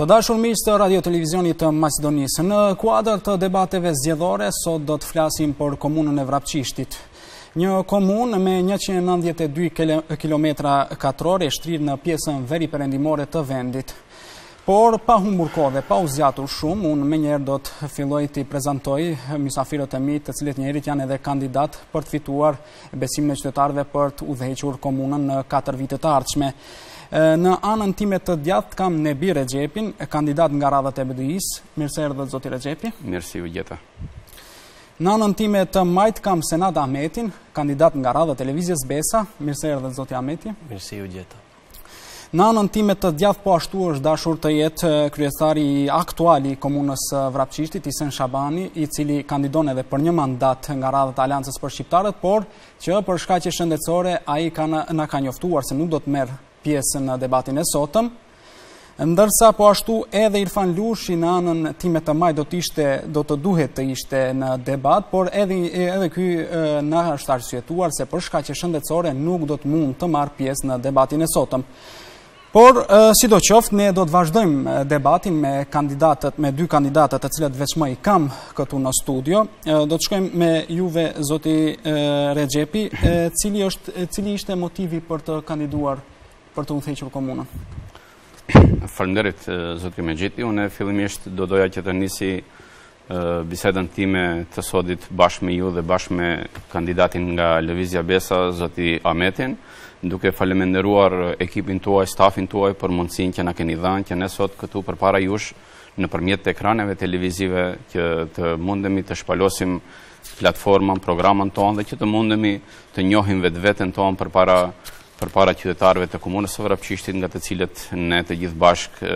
Të dashur miq të Radio Televizionit të Maqedonisë, në kuadër të debateve zgjedhore sot do të flasim për komunën e Vrapçishtit. Një komunë me 192 kilometra katror e shtrirë në pjesën veriperendimore të vendit. Por pa humbur kohë dhe pa u zgjatur shumë, unë menjëherë do të filloj t'i prezantoj mysafirët e mi, të cilët njëherit janë edhe kandidat për të fituar besimin e qytetarëve për të udhëhequr komunën në katër vitet e ardhshme. Në anën time të djathtë kam Nebi Rexhepin, kandidat nga radhët e BDI-së. Mirë se erdhët zoti Rexhepi. Mirë se ju gjeta. Në anën time të majtë kam Senat Ahmetin, kandidat nga radhët e Lëvizjes Besa. Mirë se erdhët zoti Ahmeti. Mirë se ju gjeta. Në anën time të djathtë po ashtu është dashur të jetë kryetari aktual i komunës së Vrapçishtit, Isen Shabani, i cili kandidon edhe për një mandat nga radhët e Aleancës për Shqiptarët, por që për shkaqe shëndetësore ai na ka njoftuar se nuk do të marrë pjesë në debatin e sotëm. Ndërsa po ashtu edhe Irfan Lushi në anën time të majtë do të ishte, do të duhet të ishte në debat, por edhe, edhe ky na është arsyetuar se për shkaqe shëndetësore nuk do të mund të marrë pjesë në debatin e sotëm. Por, sidoqoftë, ne do të vazhdojmë debatin me kandidatët, me dy kandidatët të cilët veç më i kam këtu në studio. Do të shkojmë me juve, zoti Rexhepi, cili, është, cili ishte motivi për të kandiduar për të udhëhequr komunën. Faleminderit zotri Mexhiti, unë fillimisht do doja që të nis bisedën time të sodit bashkë me ju dhe bashkë me kandidatin nga Lëvizja Besa, zotri Ahmetin, duke faleminderuar ekipin tuaj, stafin tuaj për mundësin që na keni dhanë, që ne sot këtu përpara jush nëpërmjet të ekraneve televizive që të mundemi të shpalosim platformën, programën tonë dhe që të mundemi të njohim vetveten tonë përpara përpara qytetarëve të Komunës së Vrapçishtit nga të cilët ne të gjithë bashkë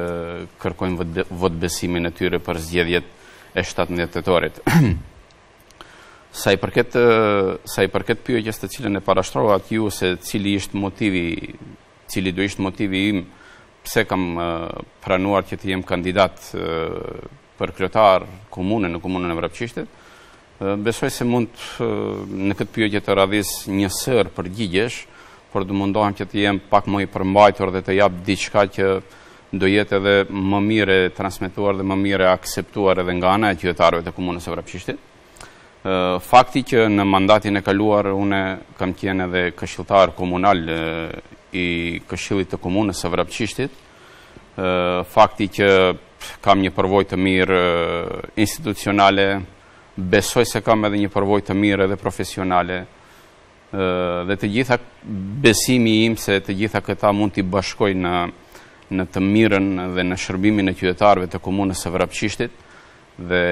kërkojmë votëbesimin e tyre për zgjedhjet e shtatëmbëdhjetë tetorit. Sa i përket sa i përket pyetjes të cilën e parashtruat ju se cili ishte motivi, cili do ishte motivi im pse kam pranuar që të jem kandidat për kryetar komune në komunën e Vrapçishtit, besoj se mund në këtë pyetje të radhis një sërë përgjigjesh, por do mundohem që të jem pak më i përmbajtur dhe të jap diçka që do jetë edhe më mirë e transmetuar dhe më mirë e akseptuar edhe nga ana e qytetarëve të komunës së Vrapçishtit. Fakti që në mandatin e kaluar unë kam qenë edhe këshilltar komunal i këshillit të komunës së Vrapçishtit, fakti që kam një përvojë të mirë institucionale, besoj se kam edhe një përvojë të mirë edhe profesionale, dhe të gjitha besimi im se të gjitha këta mund t'i bashkoj në në të mirën dhe në shërbimin e qytetarëve të komunës së Vrapçishtit, Dhe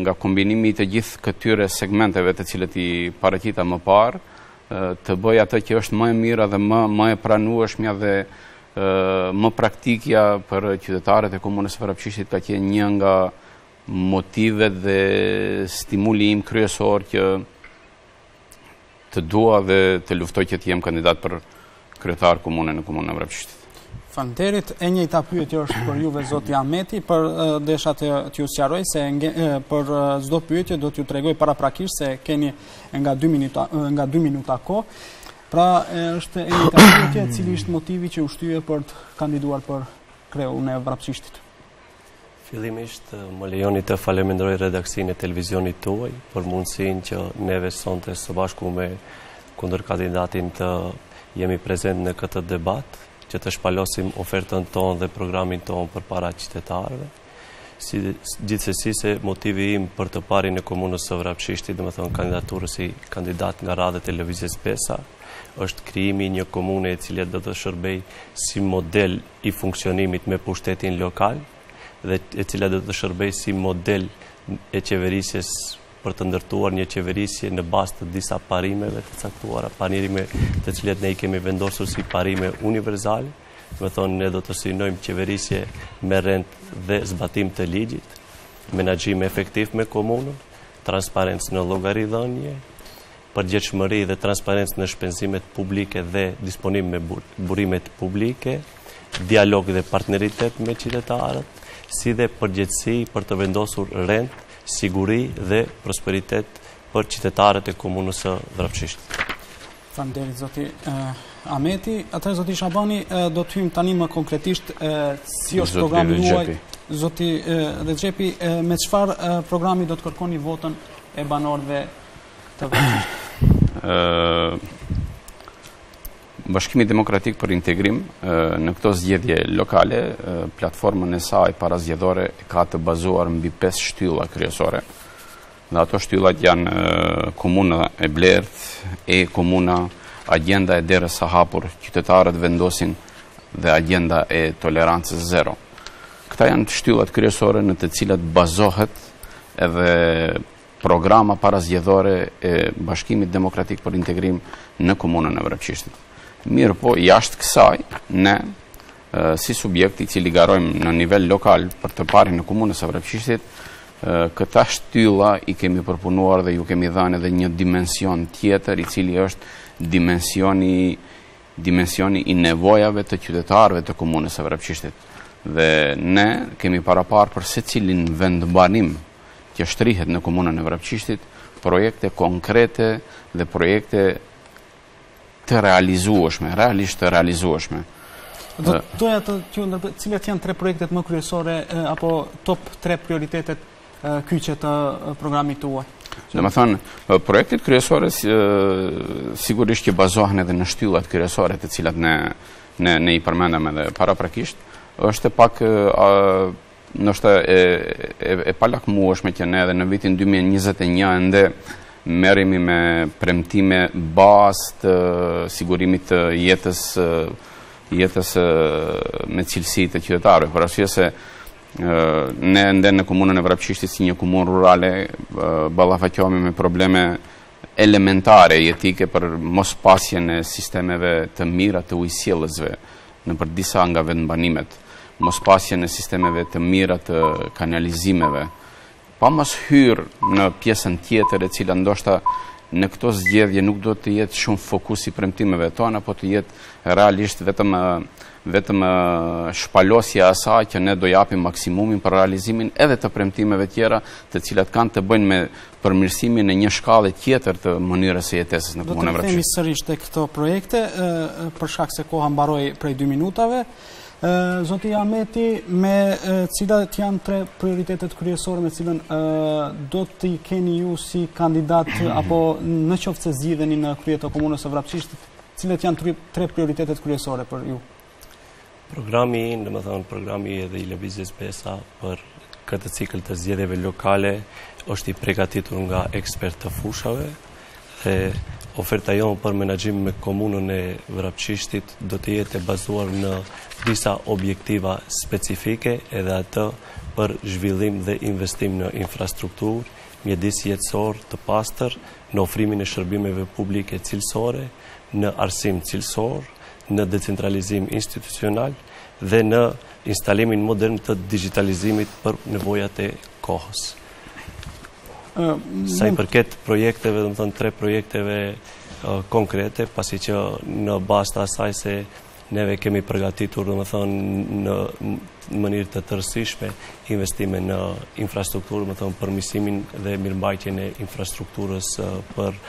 nga kombinimi i të gjithë këtyre segmenteve të cilat i paraqita më parë, të bëj atë që është më e mira dhe më më e pranueshmja dhe më praktikja për qytetarët e komunës së Vrapçishtit ka qenë një nga motivet dhe stimuli im kryesor që Të dua dhe të luftoj që të jem kandidat për kryetar komune në komunën e Vrapçishtit. Falënderit, e njëjta pyetje është për juve zoti Ameti, por desha t'ju sqaroj se për çdo pyetje do t'ju tregoj paraprakisht se keni nga 2 minuta kohë. Pra është e njëjta pyetje, cili është motivi që ju shtyu për të kandiduar për kreun e Vrapçishtit? Fillimisht më lejoni të faleminderoj redaksinë e televizionit tuaj për mundësinë që neve sonte së bashku me kundërkandidatin të jemi prezent në këtë debat, që të shpalosim ofertën tonë dhe programin tonë përpara qytetarëve. Si gjithsesi se motivi im për të parin e komunës së Vrapçishtit, domethënë kandidaturës si kandidat nga radhët e Lëvizjes Besa, është krijimi i një komune e cila do të shërbejë si model i funksionimit me pushtetin lokal dhe e cila do të shërbejë si model e qeverisjes për të ndërtuar një qeverisje në bazë të disa parimeve të caktuara, parime të cilat ne i kemi vendosur si parime universale, domethënë ne do të synojmë qeverisje me rend dhe zbatim të ligjit, menaxhim efektiv me komunën, transparencë në llogaridhënie, përgjegjshmëri dhe transparencë në shpenzimet publike dhe disponim me burimet publike, dialog dhe partneritet me qytetarët, si dhe përgjegjësi për të vendosur rend, siguri dhe prosperitet për qytetarët e komunës së Vrapçishtit. Faleminderit zoti Ameti. Atëherë zoti Shabani do të hyjmë tani më konkretisht si është programi juaj. Zoti Rexhepi, me çfarë programi do të kërkoni votën e banorëve të Vrapçishtit? Bashkimi Demokratik për Integrim në këto zgjedhje lokale, platformën e saj parazgjedhore ka të bazuar mbi 5 shtylla kryesore. Dhe ato shtyllat janë komuna e blertë, e-komuna, agenda e derës së hapur, qytetarët vendosin dhe agenda e tolerancës zero. Këta janë shtyllat kryesore në të cilat bazohet edhe programa parazgjedhore e Bashkimit Demokratik për Integrim në Komunën e Vrapqishtit. Mirëpo, jashtë kësaj, ne si subjekt i cili garojmë në nivel lokal për të parin e Komunës së Vrapqishtit, këta shtylla i kemi përpunuar dhe u kemi dhanë edhe një dimension tjetër i cili është dimensioni dimensioni i nevojave të qytetarëve të komunës së Vrapqishtit. Dhe ne kemi paraparë për secilin vendbanim që shtrihet në komunën e Vrapçishtit, projekte konkrete dhe projekte të realizueshme, realisht të realizueshme. Do të doja të ju ndërpre, cilat janë tre projektet më kryesore apo top tre prioritetet kyçe të programit tuaj? Domethënë, projektet kryesore sigurisht që bazohen edhe në shtyllat kryesore të cilat ne i përmendëm edhe paraprakisht, është pak Ndoshta e, e, e palakmueshme që ne edhe në vitin 2021 ende merremi me premtime bazë të sigurimit të jetës jetës me cilësi të qytetarëve, për arsye se ne ende në komunën e Vrapqishtit si një komunë rurale ballafaqohemi me probleme elementare jetike për mospasjen e sistemeve të mira të ujësjellësve nëpër disa nga vendbanimet, mospasjen e sistemeve të mira të kanalizimeve, pa mos hyrë në pjesën tjetër e cila ndoshta në këto zgjedhje nuk duhet të jetë shumë fokus i premtimeve tona, po të jetë realisht vetëm vetëm shpalosje e asaj që ne do japim maksimumin për realizimin edhe të premtimeve tjera të cilat kanë të bëjnë me përmirësimin e një shkalle tjetër të mënyrës së jetesës në komunën e Vrapçishtit. Do të kthehemi sërish tek këto projekte, për shkak se koha mbaroi prej 2 minutave. Zoti Ahmeti, cilat janë tre prioritetet kryesore me cilën do t'i keni ju si kandidat apo në qoftë se zgjidheni në krye të komunës së Vrapçishtit, cilat janë tre prioritetet kryesore për ju? Programi, domethënë, programi edhe i Lëvizjes Besa për këtë cikël të zgjedhjeve lokale është i pregatitur nga ekspertë të fushave dhe oferta jonë për menaxhim me komunën e Vrapqishtit do të jetë e bazuar në disa objektiva specifike edhe atë për zhvillim dhe investim në infrastrukturë, mjedis jetësor të pastër, në ofrimin e shërbimeve publike cilësore, në arsim cilësor, në decentralizim institucional dhe në instalimin modern të dixhitalizimit për nevojat e kohës. Sa i përket projekteve, domethënë tre projekteve konkrete, pasi që në bazë të asaj se neve kemi përgatitur, domethënë në mënyrë të tërësishme, investime në infrastrukturë, domethënë përmirësimin dhe mirëmbajtjen e infrastrukturës për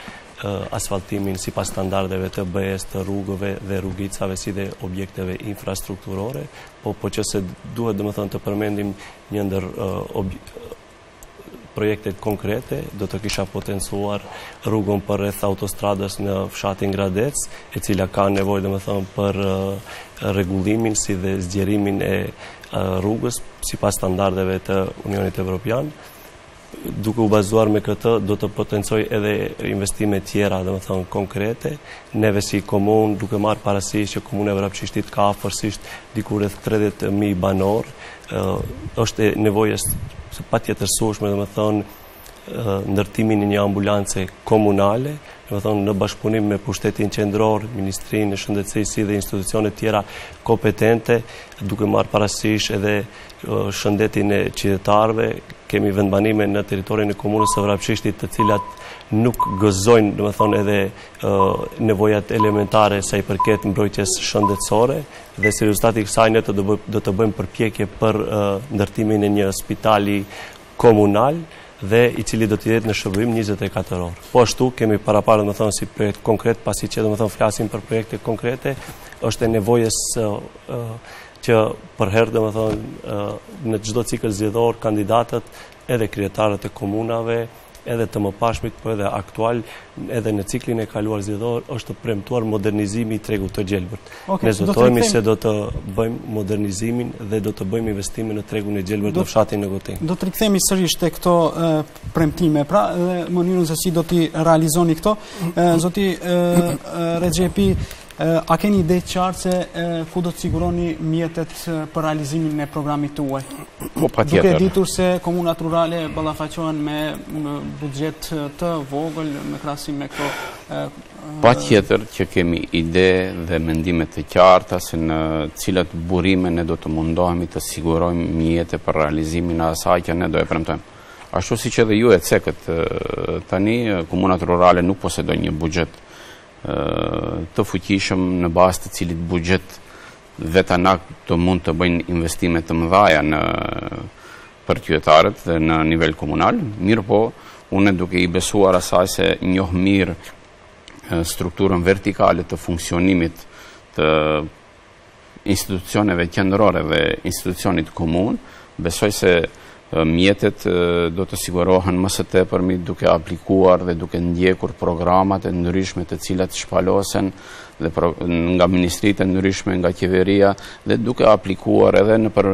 asfaltimin sipas standardeve të BE-së të rrugëve dhe rrugicave si dhe objekteve infrastrukturore, po poqëse duhet domethënë të përmendim një ndër projektet konkrete, do të kisha potencuar rrugën përrreth autostradës në fshatin Gradec, e cila ka nevojë domethënë për rregullimin si dhe zgjerimin e rrugës sipas standardeve të Unionit Evropian, Duke u bazuar me këtë, do të potencoj edhe investime tjera, domethënë, konkrete, neve si komunë, duke marrë parasysh që komuna e Vrapçishtit ka afërsisht diku rreth 30.000 banorë, është e nevojës së patjetërsueshme, domethënë, ndërtimin e një ambulance komunale, domethënë, në bashkëpunim me pushtetin qendror, Ministrinë e Shëndetësisë si dhe institucionet tjera kompetente, duke marrë parasysh edhe shëndetin e qytetarëve, kemi vendbanime në territorin e komunës së Vrapçishtit të cilat nuk gëzojnë, domethënë edhe nevojat elementare sa i përket mbrojtjes shëndetësore, dhe si rezultat i kësaj ne do të bëjmë përpjekje për ndërtimin e një spitali komunal, dhe i cili do të jetë në shërbim 24 orë. Po ashtu, kemi paraparë, domethënë, si projekt konkret, pasi që, domethënë, flasim për projekte konkrete, është e nevojës që përherë domethënë në çdo cikël zgjedhor kandidatët edhe kryetarët e komunave edhe të mëparshmit porpo edhe aktual edhe në ciklin e kaluar zgjedhor është premtuar modernizimi i tregut të gjelbërt ne zotohemi se do të bëjmë modernizimin dhe do të bëjmë investime në tregun e gjelbërt në fshatin Negotinë do të rikthehemi sërish te këto premtime pra dhe mënyrën se si do t'i realizoni këto zoti Rexhepi A keni ide të qartë se ku do të siguroni mjetet për realizimin e programit tuaj? Po patjetër. Duke ditur se komunat rurale ballafaqohen me buxhet të vogël në krahasim me këto Patjetër që kemi ide dhe mendime të qarta se në cilat burime ne do të mundohemi të sigurojmë mjete për realizimin e asaj që ne do e premtojmë. Ashtu siç edhe ju e cekët, tani komunat rurale nuk posedojnë një buxhet të fuqishëm në bazë të cilit buxhet vetanak do mund të bëjnë investime të mëdha edhe për qytetarët dhe në nivel komunal, mirëpo unë duke i besuar asaj se njoh mirë strukturën vertikale të funksionimit të institucioneve qendrore dhe institucionit komunë, besoj se mjetet do të sigurohen më së tepërmi duke aplikuar dhe duke ndjekur programat e ndryshme të cilat shpalosen dhe nga ministritë e ndryshme nga qeveria dhe duke aplikuar edhe nëpër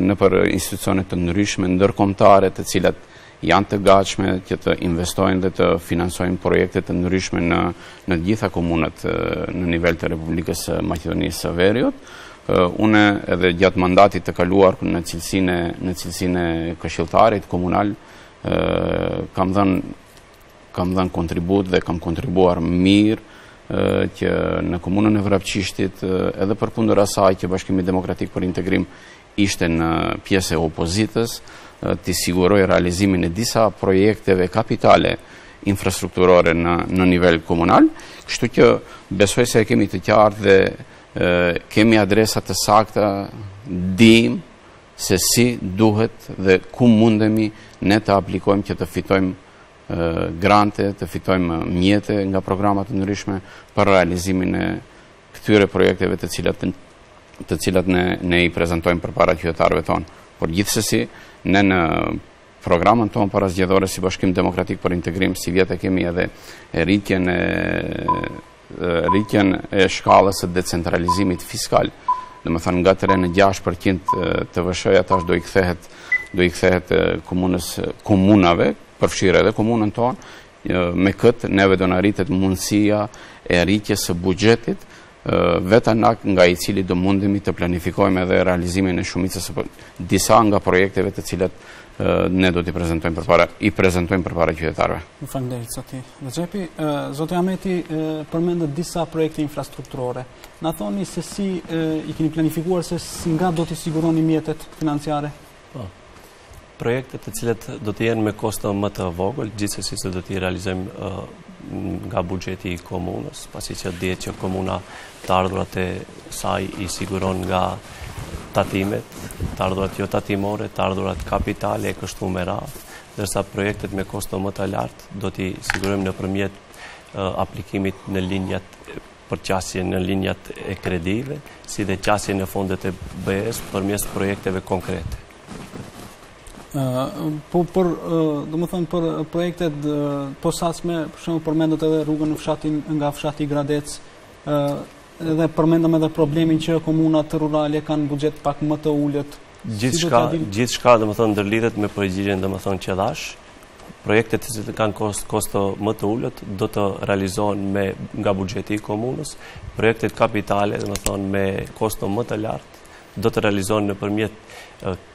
nëpër institucione të ndryshme ndërkombëtare të cilat janë të gatshme që të investojnë dhe të financojnë projekte të ndryshme në në të gjitha komunat në nivel të Republikës së Maqedonisë së Veriut. Unë edhe gjatë mandatit të kaluar në cilësinë në cilësinë e këshilltarit komunal kam dhënë kam dhënë kontribut dhe kam kontribuar mirë që në komunën e Vrapçishtit edhe përkundër asaj që Bashkimi Demokratik për Integrim ishte në pjesë e opozitës, të siguroj realizimin e disa projekteve kapitale infrastrukturore në nivel komunal, kështu që besoj se e kemi të qartë dhe kemi adresa të sakta, dimë se si duhet dhe ku mundemi ne të aplikojmë që të fitojmë grante, të fitojmë mjete nga programat e ndryshme për realizimin e këtyre projekteve të cilat të cilat ne ne i prezentojmë përpara qytetarëve tonë. Por gjithsesi ne në programën tonë parazgjedhore si Bashkim Demokratik për Integrim si vjen e kemi edhe rritjen e rritjen e shkallës së decentralizimit fiskal. Domethënë nga 3 në 6% TVSH-ja tash do i kthehet do i kthehet komunës komunave, përfshirë edhe komunën tonë, Me këtë, neve do na rritet mundësia e rritjes së buxhetit vetanak nga i cili do mundemi të planifikojmë dhe realizimin e shumicës e disa nga projekteve të cilat ne do t'i prezentojmë përpara, i prezentojmë përpara qytetarëve. Faleminderit, zoti Nexhipi. Zoti Ameti, përmendët disa projekte infrastrukturore. Na thoni se si i keni planifikuar se si nga do t'i siguroni mjetet financiare? Po. Projektet të cilat do të jenë me kosto më të vogël, gjithsesi se do t'i realizojmë nga buxheti i komunës, pasi që dihet që komuna të ardhurat e saj i siguron nga tatimet, të ardhurat jo tatimore, të ardhurat kapitale e kështu me radhë, ndërsa projektet me kosto më të lartë do t'i sigurojmë nëpërmjet aplikimit në linjat për qasje në linjat e kredive, si dhe qasje në fondet e BE-së përmes projekteve konkrete. Po për, domethënë, për projektet posaçme, për shembull përmendët edhe rrugën në fshatin nga fshati Gradec, edhe përmendëm edhe problemin që komunat rurale kanë buxhet pak më të ulët. Gjithçka, gjithçka, domethënë, ndërlidhet me përgjigjen, domethënë, që dhashë, projektet të cilët kanë kost, kosto më të ulët, do të realizohen me, nga buxheti i komunës, projektet kapitale, domethënë, me kosto më të lartë, do të realizohen nëpërmjet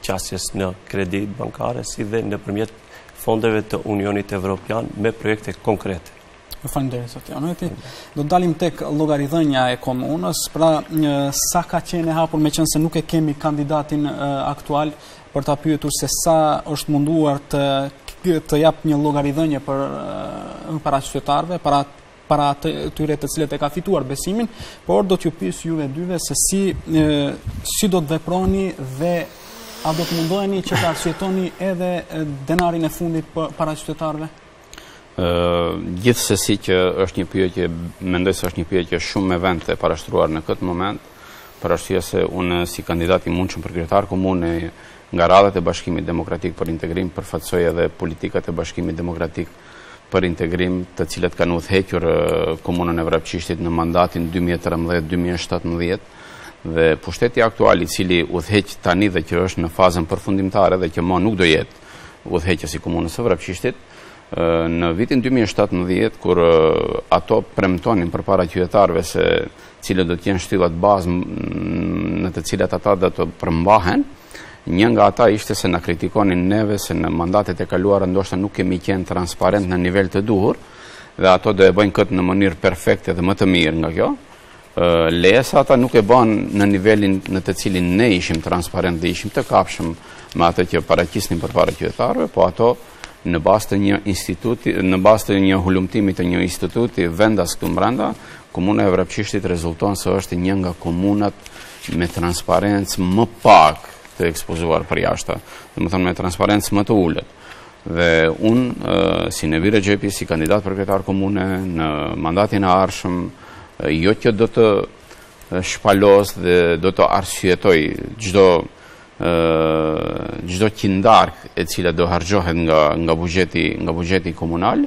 qasjes në kredi bankare si dhe nëpërmjet fondeve të Unionit Evropian me projekte konkrete. Ju faleminderit shumë, jo, ne do dalim tek llogaridhënia e komunës, pra një sa ka qenë e hapur meqenëse nuk e kemi kandidatin aktual për ta pyetur se sa është munduar të të japë një llogaridhënie përpara qytetarëve, para para të tyre të cilët e ka fituar besimin, por do t'ju pyes juve dyve se si si do të veproni dhe a do të mundoheni që të arsyetoni edhe denarin e fundit përpara qytetarëve? gjithsesi që është një pyetje, mendoj se është një pyetje shumë me vend e parashtruar në këtë moment, për arsye se unë si kandidat i mundshëm për kryetar komune nga radhët e Bashkimit Demokratik për Integrim përfaqësoj edhe politikat e Bashkimit Demokratik për integrim, të cilët kanë udhëhequr Komunën e Vrapçishtit në mandatin 2013-2017 dhe pushteti aktual i cili udhëheq tani dhe që është në fazën përfundimtare dhe që më nuk do jetë udhëheqës i Komunës së Vrapçishtit, në vitin 2017 kur ato premtonin përpara qytetarëve se Cilat do të jenë shtyllat bazë në të cilat ata do të përmbahen? Një nga ata ishte se na kritikonin neve se në mandatet e kaluara ndoshta nuk kemi qenë transparentë në nivel të duhur dhe ato do e bëjnë këtë në mënyrë perfekte dhe më të mirë nga kjo. Le se ata nuk e bënë në nivelin në të cilin ne ishim transparentë dhe ishim të kapshëm me atë që paraqisnin përpara qytetarëve, po ato Në bazë të një instituti, në bazë të një hulumtimi të një instituti vendas këtu brenda, komuna e Vrapçishtit rezulton se është një nga komunat me transparencë më pak të ekspozuar përjashta, domethënë me transparencë më të ulët. Dhe unë, si Nevire Xhepi, si kandidat për kryetar komune, në mandatin e ardhshëm, jo që do të shpalos dhe do të arsyetoj çdo çdo qindarkë e cila do harxhohet nga nga buxheti nga buxheti komunal,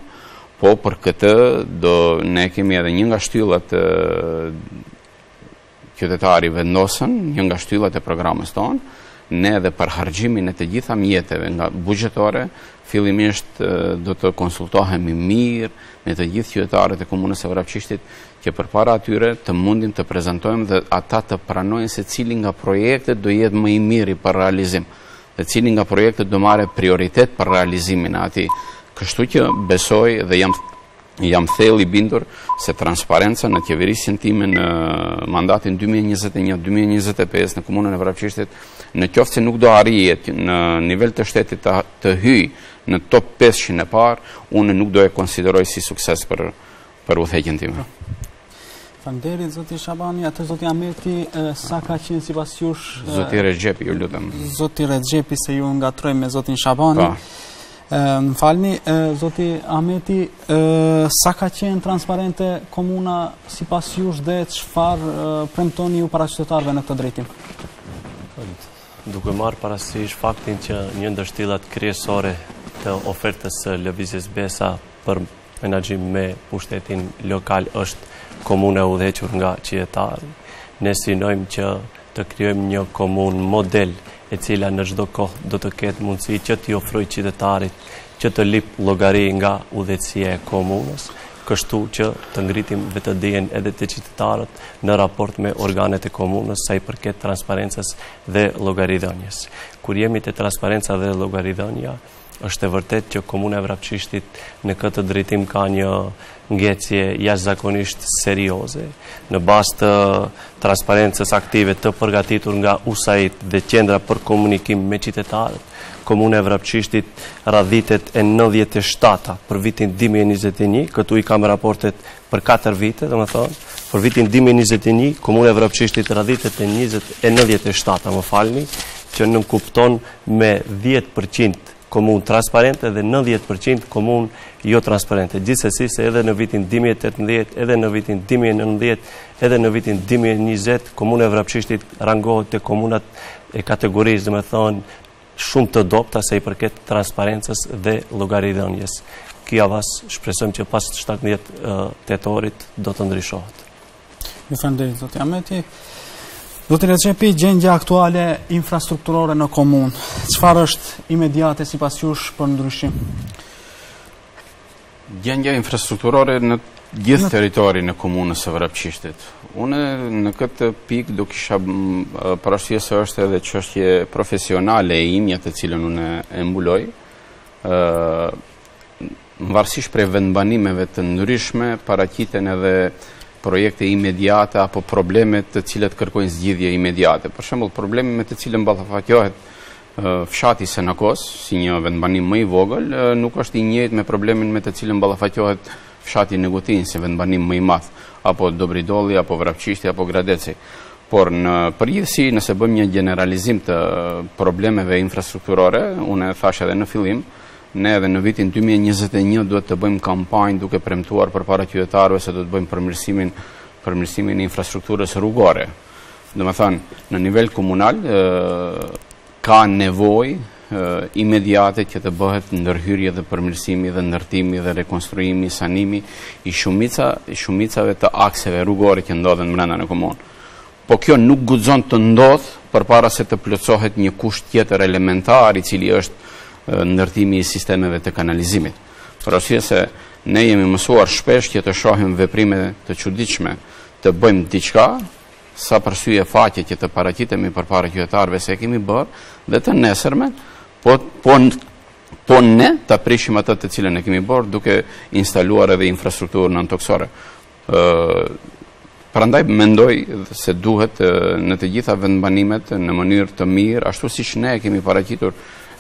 po për këtë do ne e kemi edhe një nga shtyllat qytetari vendosën, një nga shtyllat e programës tonë, ne edhe për harxhimin e të gjitha mjeteve nga buxhetore, fillimisht do të konsultohemi mirë me të gjithë qytetarët e komunës së Vrapçishtit Që përpara atyre të mundim të prezantojmë dhe ata të pranojnë se cili nga projektet do jetë më i miri për realizim dhe cili nga projektet do marrë prioritet për realizimin e atij. Kështu që besoj dhe jam thellë i bindur se transparenca në qeverisjen time në mandatin 2021-2025 në komunën e Vrapçishtit, në qoftë se nuk do arrihet në nivel të shtetit të, të hyjë në top 500 e parë, unë nuk do e konsideroj si sukses për për udhëheqjen time. Faleminderit zoti Shabani, atë zoti Ameti sa ka qenë sipas jush? Zoti Rexhepi, ju lutem. Zoti Rexhepi se ju ngatërroj me zotin Shabani. Pa. Po. Më falni, zoti Ameti, sa ka qenë transparente komuna sipas jush dhe çfarë premtoni ju para qytetarëve në këtë drejtim? Duke marrë parasysh faktin që një ndër shtyllat kryesore të ofertës së Lëvizjes Besa për menaxhim me pushtetin lokal është komuna e udhëhequr nga qytetarët. Ne synojmë që të krijojmë një komunë model e cila në çdo kohë do të ketë mundësi që t'i ofrojë qytetarit që të lip llogari nga udhëheqësia e komunës, kështu që të ngritim vetëdijen edhe te qytetarët në raport me organet e komunës sa i përket transparencës dhe llogaridhënies. Kur jemi te transparenca dhe llogaridhënia, Është e vërtetë që Komuna e Vrapçishtit në këtë drejtim ka një ngecje jashtëzakonisht serioze. Në bazë të transparencës aktive të përgatitur nga USAID dhe Qendra për Komunikim me Qytetarët, Komuna e Vrapçishtit radhitet e 97-ta për vitin 2021. Këtu i kam raportet për katër vite, domethënë, për vitin 2021, Komuna e Vrapçishtit radhitet e 20 e 97-ta, më falni, që nënkupton me 10% komunë transparente dhe 90% komunë jotransparente. Gjithsesi se edhe në vitin 2018, edhe në vitin 2019, edhe në vitin 2020, Komuna e Vrapçishtit rangohet te komunat e kategorisë, domethënë, shumë të dobëta sa i përket transparencës dhe llogaridhënies. Ky avas shpresojmë që pas 17 tetorit do të ndryshohet. Ju faleminderit zoti Ameti. Zoti Rexhepi, gjendja aktuale infrastrukturore në komunë. Çfarë është imediate sipas jush për ndryshim? Gjendja infrastrukturore në gjithë territorin e komunës së Vrapçishtit. Unë në këtë pikë do kisha parasysh se është edhe çështje profesionale e imja të cilën unë e mbuloj. ë Varësisht prej vendbanimeve të ndryshme, paraqiten edhe projekte imediate apo probleme të cilat kërkojnë zgjidhje imediate. Për shembull, problemi me të cilën ballafaqohet Fshati Senokos, si një vendbanim më i vogël, nuk është i njëjtë me problemin me të cilën ballafaqohet fshati Negotinë si vendbanim më i madh, apo Dobridolli, apo Vrapçishti, apo Gradeci. Por në përgjithësi, nëse bëjmë një gjeneralizim të problemeve infrastrukturore, unë e thashë edhe në fillim, ne edhe në vitin 2021 duhet të bëjmë kampanjë duke premtuar përpara qytetarëve se do të bëjmë përmirësimin përmirësimin e infrastrukturës rrugore. Domethënë, në nivel komunal, ka nevojë imediate që të bëhet ndërhyrje dhe përmirësimi dhe ndërtimi dhe rekonstruimi, sanimi i shumica, shumicave të akseve rrugore që ndodhen mrenda në komunë. Po kjo nuk guxon të ndodhë përpara se të plotësohet një kusht tjetër elementar i cili është ndërtimi i sistemeve të kanalizimit. Për arsye se ne jemi mësuar shpesh që të shohim veprime të çuditshme të bëjmë diçka, sa për sy e faqe që të paraqitemi përpara qytetarëve se e kemi bërë dhe të nesërmen, po po po ne ta prishim atë të cilën e kemi bërë duke instaluar edhe infrastrukturën nëntokësore. ë Prandaj mendoj se duhet në të gjitha vendbanimet në mënyrë të mirë, ashtu siç ne e kemi paraqitur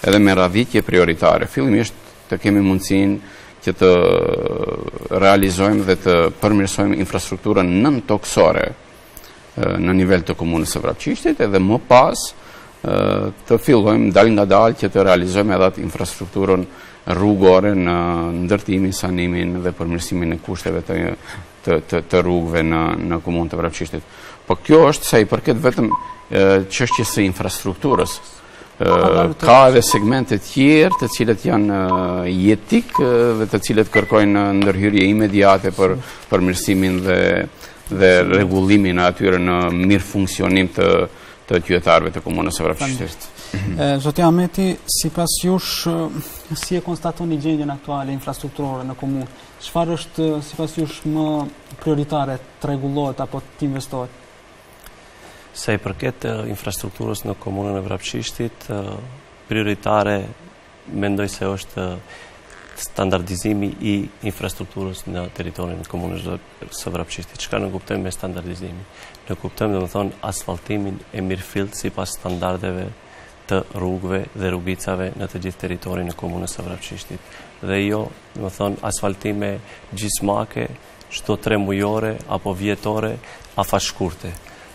edhe me radhitje prioritare. Fillimisht të kemi mundësinë që të realizojmë dhe të përmirësojmë infrastrukturën nëntokësore në nivel të komunës së Vrapçishtit edhe më pas të fillojmë dalëngadalë që të realizojmë edhe atë infrastrukturën rrugore në ndërtimin, sanimin dhe përmirësimin e kushteve të, të, të, të rrugëve në, në komunë të Vrapçishtit. Po kjo është sa i përket vetëm çështjes së infrastrukturës, Ka edhe segmente tjerë të cilët janë jetikë dhe të cilët kërkojnë ndërhyrje imediate për përmirësimin dhe dhe rregullimin e tyre në mirëfunksionim të të qytetarëve të komunës së Vrapçishtit. Zoti Ameti, sipas jush si e konstatoni gjendjen aktuale infrastrukturore në komunë? Çfarë është sipas jush më prioritare të rregullohet apo të investohet? Sa i përket infrastrukturës në komunën e Vrapçishtit, prioritare mendoj se është standardizimi i infrastrukturës në territorin e komunës së Vrapçishtit. Çka nënkuptojmë me standardizimi? Nënkuptojmë domethënë asfaltimin e mirëfilltë sipas standardeve të rrugëve dhe rrugicave në të gjithë territorin e komunës së Vrapçishtit. Dhe jo, domethënë, asfaltime gjysmake çdo tremujore apo vjetore afatshkurte.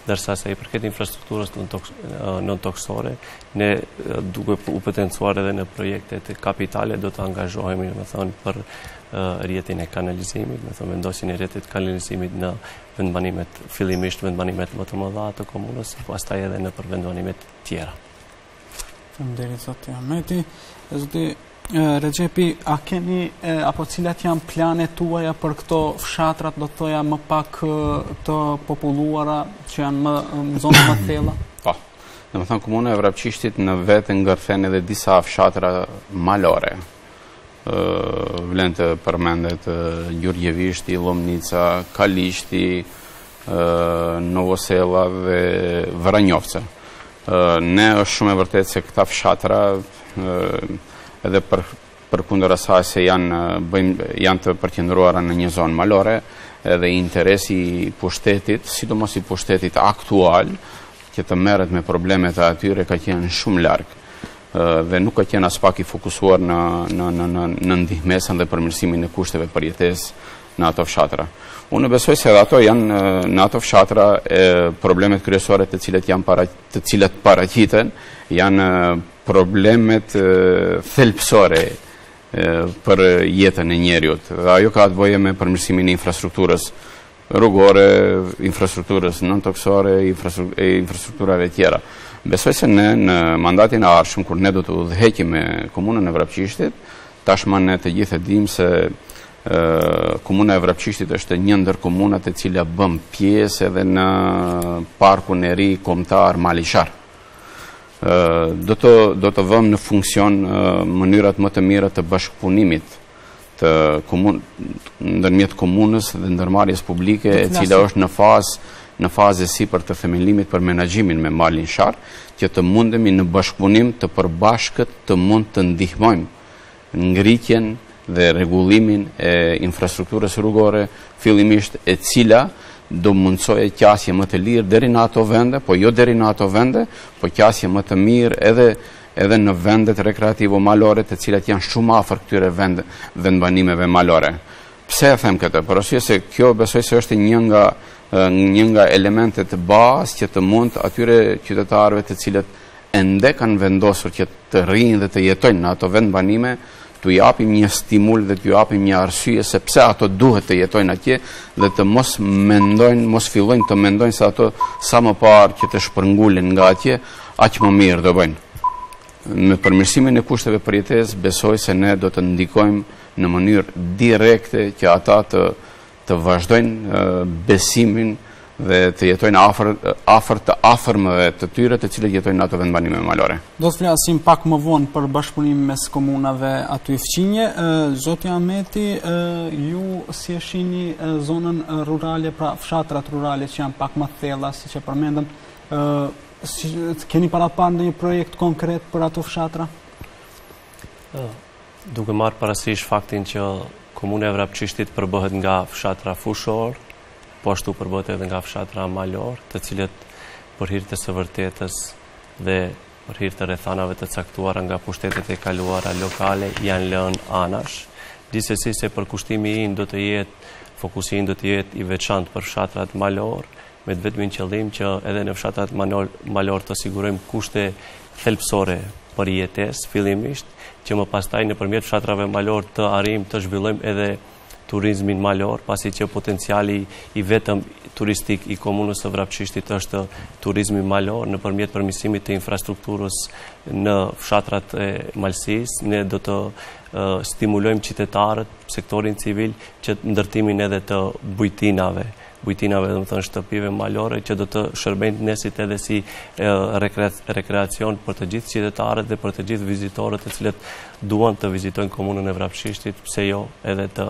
Ndërsa sa i përket infrastrukturës nëntokësore, ne duke u potencuar edhe në projektet kapitale do të angazhohemi, domethënë, për rrjetin e kanalizimit, domethënë, vendosjen e rrjetit të kanalizimit në vendbanimet, fillimisht vendbanimet më të mëdha të komunës, pastaj edhe nëpër vendbanimet tjera. Faleminderit zoti Ahmeti. Zoti Rexhepi, a keni apo cilat janë planet tuaja për këto fshatrat, do të thoja më pak të populluara që janë më në zonë më të thella? Po. Domethënë komuna e Vrapçishtit në vetë ngërthen edhe disa fshatra malore, vlen të përmendet Gjurgjevishti, Llomnica, Kalishti, Novosella dhe Vranjovca. Ne është shumë e vërtetë se këta fshatra edhe për përkundër asaj se janë, bëjmë, janë të përqendruara në një zonë malore edhe interesi i pushtetit, sidomos i pushtetit aktual, që të merret me problemet e atyre ka qenë shumë larg. dhe nuk ka qenë aspak i fokusuar në, në, në, në, në ndihmesën dhe përmirësimin e kushteve për jetesë në ato fshatra. Unë besoj se ato janë në ato fshatra e problemet kryesore të cilat janë para, të cilat paraqiten janë problemet e, thelbësore për jetën e njeriut. Dhe ajo ka të bëjë me përmirësimin e infrastrukturës rrugore, infrastrukturës nëntokësore, infrastrukturave tjera. Besoj se ne në mandatin e ardhshëm, kur ne do të udhëheqim me komunën e Vrapçishtit, tashmë ne të gjithë e dim se komuna e Vrapçishtit është një ndër komunat e cila bën pjesë edhe në parkun e ri kombëtar Mali Sharr. Do të vëmë në funksion mënyrat më të mira të bashkëpunimit të komun, ndërmjet komunës dhe ndërmarrjes publike, e cila është në fazë në fazë e sipër të themelimit për menaxhimin me Malin Sharr, që të mundemi në bashkëpunim të përbashkët të mund të ndihmojmë ngritjen dhe rregullimin e infrastrukturës rrugore, fillimisht e cila do mundësojë qasje më të lirë deri në ato vende, po jo deri në ato vende, po qasje më të mirë edhe edhe në vendet rekreativo malore të cilat janë shumë afër këtyre vend, vendbanimeve malore. Pse e them këtë? Për arsye se kjo besoj se është një nga, një nga elementet bazë që të mund atyre qytetarëve të cilat ende kanë vendosur që të rrinë dhe të jetojnë në ato vendbanime, t'u japim një stimul dhe t'u japim një arsye se pse ato duhet të jetojnë atje dhe të mos mendojnë, mos fillojnë të mendojnë se ato sa më parë që të shpërngulen nga atje, Aq më mirë do bëjnë. Me përmirësimin e kushteve për jetesë, besoj se ne do të ndikojmë në mënyrë direkte që ata të të vazhdojnë besimin dhe të jetojnë afër afër të afërmve të tyre të cilët jetojnë në ato vendbanime malore. Do të flasim pak më vonë për bashkëpunimin mes komunave aty fqinje. Zoti Ahmeti, ju si e shihni zonën rurale, pra fshatrat rurale që janë pak më thella siç e përmendëm, Keni parapa ndonjë projekt konkret për ato fshatra? Duke marrë parasysh faktin që Komuna e Vrapçishtit përbëhet nga fshatra fushorë, po ashtu përbëhet edhe nga fshatra malorë, të cilët për hir të së vërtetës dhe për hir të rrethanave të caktuara nga pushtetet e kaluara lokale janë lënë anash. Gjithsesi se përkushtimi ynë do të jetë, fokusi ynë do të jetë i veçantë për fshatrat malorë, me të vetmin qëllim që edhe në fshatrat malorë të sigurojmë kushte thelbësore për jetesë, fillimisht, që më pastaj nëpërmjet fshatrave malorë të arrijmë të zhvillojmë edhe turizmin malor, pasi që potenciali i vetëm turistik i komunës së Vrapçishtit është turizmi malor nëpërmjet përmirësimit të infrastrukturës në fshatrat e malësisë, ne do të stimulojmë qytetarët, sektorin civil, që ndërtimin edhe të bujtinave. bujtinave, domethënë shtëpive malore, që do të shërbejnë nesër edhe si rekreacion për të gjithë qytetarët dhe për të gjithë vizitorët të cilët duan të vizitojnë komunën e Vrapçishtit, pse jo edhe të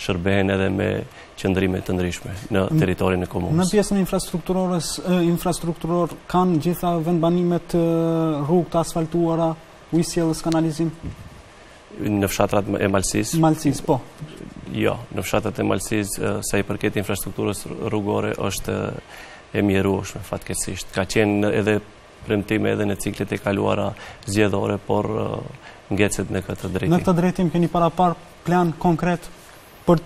shërbehen edhe me qëndrime të ndryshme në territorin e komunës. Në pjesën infrastrukturës, infrastrukturore, kanë gjitha vendbanimet rrugë të asfaltuara, ujësjellës, kanalizim? Në fshatrat e Malësisë? Malësisë, po. Jo, në fshatrat e Malësisë, sa i përket infrastrukturës rrugore, është e mjerueshme fatkeqësisht. Kanë qenë edhe premtime edhe në ciklet e kaluara zgjedhore, por ngecet në këtë drejtim. Në këtë drejtim, keni paraparë plan konkret për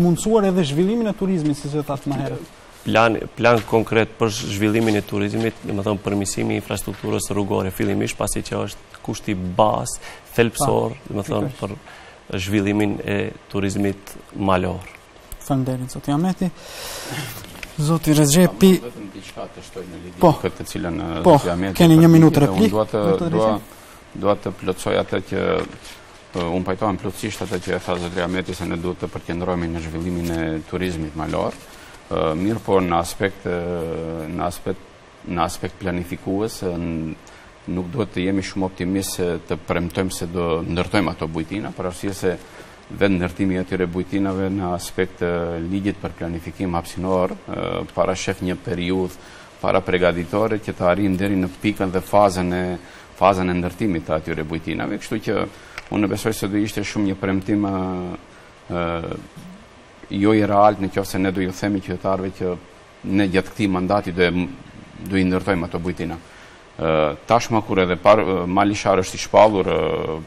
mundësuar edhe zhvillimin e turizmit, siç që thatë më herët. Plan, plan konkret për zhvillimin e turizmit, domethënë përmirësimi i infrastrukturës rrugore, fillimisht pasi që është kushti bazë, thelbësor, domethënë për zhvillimin e turizmit malor. Faleminderit, zoti Ameti. Zoti Rexhepi... Vetëm diçka të shtoj në lidhje, po. këtë të cilën po, zoti Ameti... Po, keni një minutë replikë. Dua të plotësoj atë që Unë pajtohem plotësisht atë që e tha zotëri Ameti se ne duhet të përqendrohemi në zhvillimin e turizmit malor. Mirëpo në aspekt në aspekt në aspekt planifikues nuk duhet të jemi shumë optimistë se të premtojmë se do ndërtojmë ato bujtina, për arsye se vetë ndërtimi i atyre bujtinave në aspekt të ligjit për planifikim hapësinor parashef një periudhë parapregaditore që të arrijmë deri në pikën dhe fazën e fazën e ndërtimit të atyre bujtinave, kështu që unë besoj se do ishte shumë një premtim jo i realt në qoftë se ne do ju themi qytetarëve që ne gjatë këtij mandati do i ndërtojmë ato bujtina. Tashma kur edhe par, Mali Sharr është i shpallur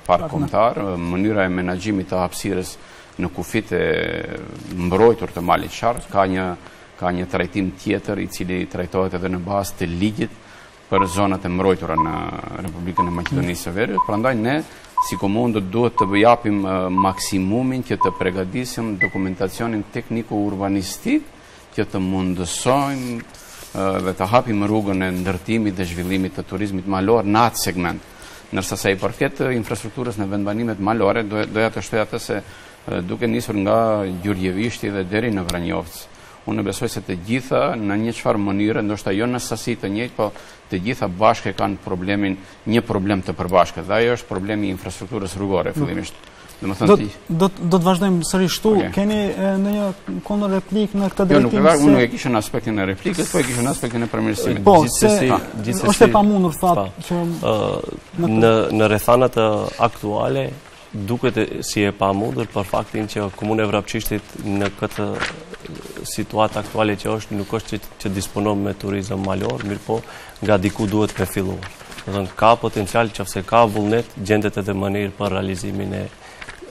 park kombëtar, mënyra e menaxhimit të hapësirës në kufijtë e mbrojtur të Malit Sharr, ka një, ka një trajtim tjetër i cili trajtohet edhe në bazë të ligjit, për zonat e mbrojtura në Republikën e Maqedonisë së Veriut, prandaj ne si komunë duhet të japim maksimumin që të përgatisim dokumentacionin tekniko-urbanistik që të mundësojmë dhe të hapim rrugën e ndërtimit dhe zhvillimit të turizmit malor në atë segment. Ndërsa sa i përket infrastrukturës në vendbanimet malore, doja të shtoj atë se duke nisur nga Gjurgjevishti dhe deri në Vranjovcë, Unë besoj se të gjitha në një çfarë mënyre, ndoshta jo në sasi të njëjtë, po të gjitha bashkë kanë problemin, një problem të përbashkët. Dhe ajo është problemi i infrastrukturës rrugore fillimisht. Do të thotë do do të vazhdojmë sërish këtu. Okay. Keni ndonjë kundërreplikë në këtë drejtim? Jo, nuk e kam, unë e kisha në aspektin e replikës, po e kisha në aspektin e përmirësimit. Po, gjithsesi, gjithsesi është e pamundur fat që në në rrethanat aktuale Duket si e pamundur për faktin që Komuna e Vrapçishtit në këtë situatë aktuale që është, nuk është që disponon me turizëm malor, mirëpo nga diku duhet me filluar. Ka potencial qoftë se ka vullnet, gjendet edhe mënyrë për realizimin e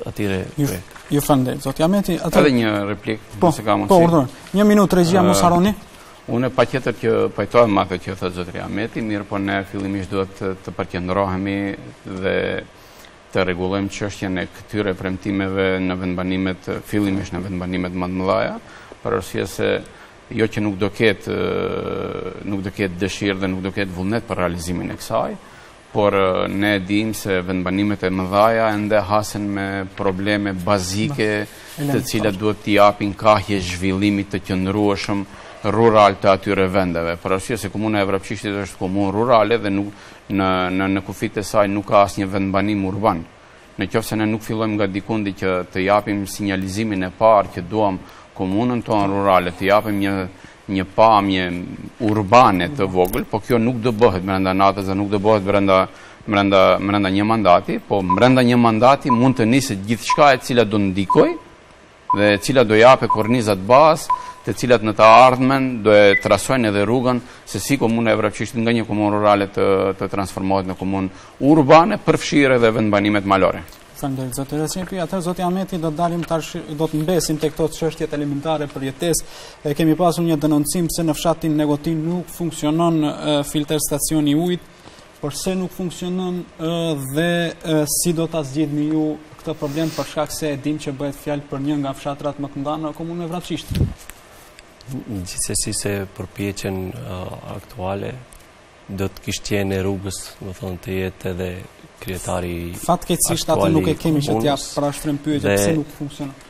atyre kërë. Ju faleminderit, zoti Ameti. Edhe një replikë, po, nëse ka mundësi. Po, urdhëroni, një minutë regjia mos harroni. Unë patjetër që pajtohem me atë që e thotë zoti Ameti, mirëpo ne fillimisht duhet të përqendrohemi dhe të rregullojmë çështjen e këtyre premtimeve në vendbanimet, fillimisht në vendbanimet më të mëdhaja, për arsye se jo që nuk do ketë nuk do ketë dëshirë dhe nuk do ketë vullnet për realizimin e kësaj, por ne e dimë se vendbanimet e mëdhaja ende hasen me probleme bazike, të cilat duhet t'i japin kahje zhvillimit të qëndrueshëm rural të atyre vendeve. Për arsye se Komuna e Vrapçishtit është komunë rurale dhe nuk Në në në kufijtë e saj nuk ka asnjë vendbanim urban. Në qoftë se ne nuk fillojmë nga dikundi që të japim sinjalizimin e parë që duam komunën tonë rurale të japim një një pamje urbane të vogël, po kjo nuk do bëhet brenda natës dhe nuk do bëhet brenda brenda brenda një mandati, po brenda një mandati mund të niset gjithçka e cila do ndikojë dhe e cila do japë kornizat bazë, të cilat në të ardhmen do e trasojnë edhe rrugën se si komuna e Vrapçishtit nga një komunë rurale të, të transformohet në komunë urbane, përfshirë edhe vendbanimet malore. Faleminderit zoti Rexhepi. Atëherë zoti Ameti do të dalim tash do të mbesim tek këto çështjet elementare për jetesë. E kemi pasur një denoncim se në fshatin Negotinë nuk funksionon filter stacioni i ujit Përse nuk funksionon dhe si do ta zgjidhni ju këtë problem për shkak se e dim që bëhet fjalë për një nga fshatrat më të mëdha në komunën e Vrapçisht. Gjithsesi se përgjigjen aktuale, do të kishte qenë e rrugës, domethënë të jetë edhe kryetari aktual. Fatkeqësisht atë nuk e kemi që t'ja parashtrojmë pyetjen pse nuk funksionon.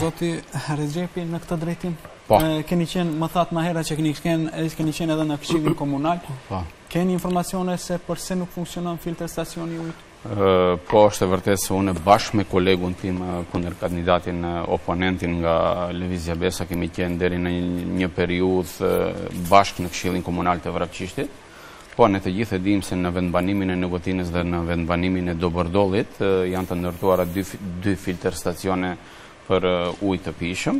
Zoti Rexhepi në këtë drejtim. Po. Keni qenë, më thatë më herët që keni qenë, keni qenë edhe në këshillin komunal. Po. Keni informacione se përse nuk funksionon filter stacioni i ujit? Po, është e vërtetë se unë bashkë me kolegun tim kundërkandidatin oponentin nga Lëvizja Besa kemi qenë deri në një periudhë bashkë në këshillin komunal të Vrapçishtit. Po, ne të gjithë e dimë se në vendbanimin e Negotinës dhe në vendbanimin e Dobërdollit janë të ndërtuara dy filter stacione për ujë të pijshëm.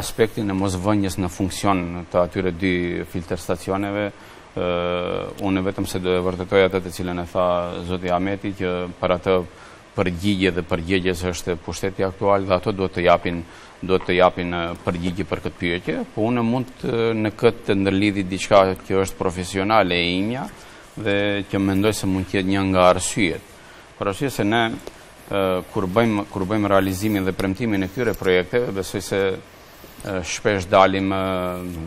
Aspektin e mosvënies në funksion të atyre dy filter stacioneve unë vetëm se do e vërtetoj atë të cilën e tha zoti Ameti që për atë përgjigje dhe përgjegjës është pushteti aktual dhe ato duhet të japin duhet të japin përgjigje për këtë pyetje, po unë mund në këtë të ndërlidh diçka që është profesionale e imja dhe që mendoj se mund të jetë një nga arsyet. Për arsye se ne kur bëjmë, kur bëjmë realizimin dhe premtimin e këtyre projekteve, besoj se Shpesh dalim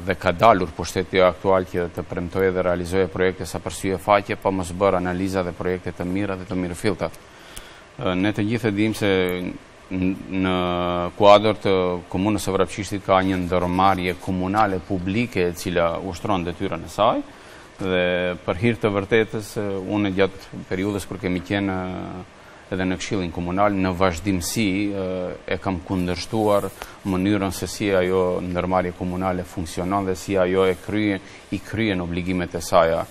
dhe ka dalur pushteti aktual që të premtojë dhe realizojë projekte sa për sy e faqe, pa mos bërë analiza dhe projekte të mira dhe të mirëfillta. Ne të gjithë e dimë se në kuadër të komunës së Vrapçishtit ka një ndërmarrje komunale publike e cila ushtron detyrën e saj dhe për hir të vërtetës unë gjatë periudhës kur kemi qenë edhe në këshillin komunal, në vazhdimësi e kam kundërshtuar mënyrën se si ajo ndërmarrje komunale funksionon dhe si ajo e kryen, i kryen obligimet e saja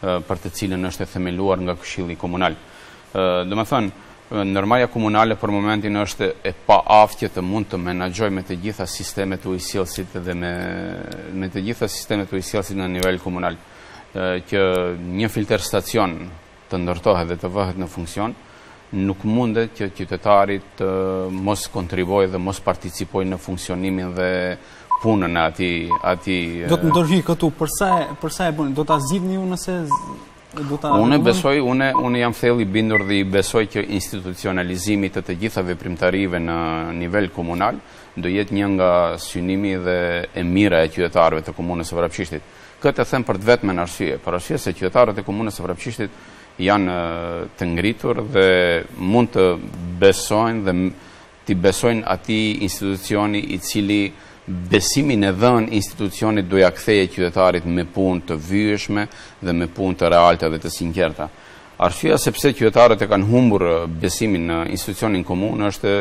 për të cilën është e themeluar nga këshilli komunal. Domethënë, ndërmarrja komunale për momentin është e paaftë që të mund të menaxhojë me të gjitha sistemet e ujësjellësit dhe me, me të gjitha sistemet e ujësjellësit në nivel komunal. Që një filter stacion të ndërtohet dhe të vëhet në funksion, nuk mundet që qytetari të mos kontribuojë dhe mos participojë në funksionimin dhe punën e atij... atij. Do të ndërhyj këtu, përsa e, përsa e bënë, do të zgjidhni ju nëse... Unë besoj, unë, unë jam thellë i bindur dhe i besoj që institucionalizimi i të të gjitha veprimtarive në nivel komunal, do jetë një nga synimi dhe e mira e qytetarëve të komunës së Vrapçishtit. Këtë e them për të vetmen arsye, për arsye se qytetarët e komunës së Vrapçishtit janë të ngritur dhe mund të besojnë dhe t'i besojnë atij institucioni i cili besimin e dhënë institucionit do ia kthejë qytetarit me punë të vyeshme dhe me punë të realta dhe të sinqerta. Arsyeja sepse qytetarët e kanë humbur besimin në institucionin komunë është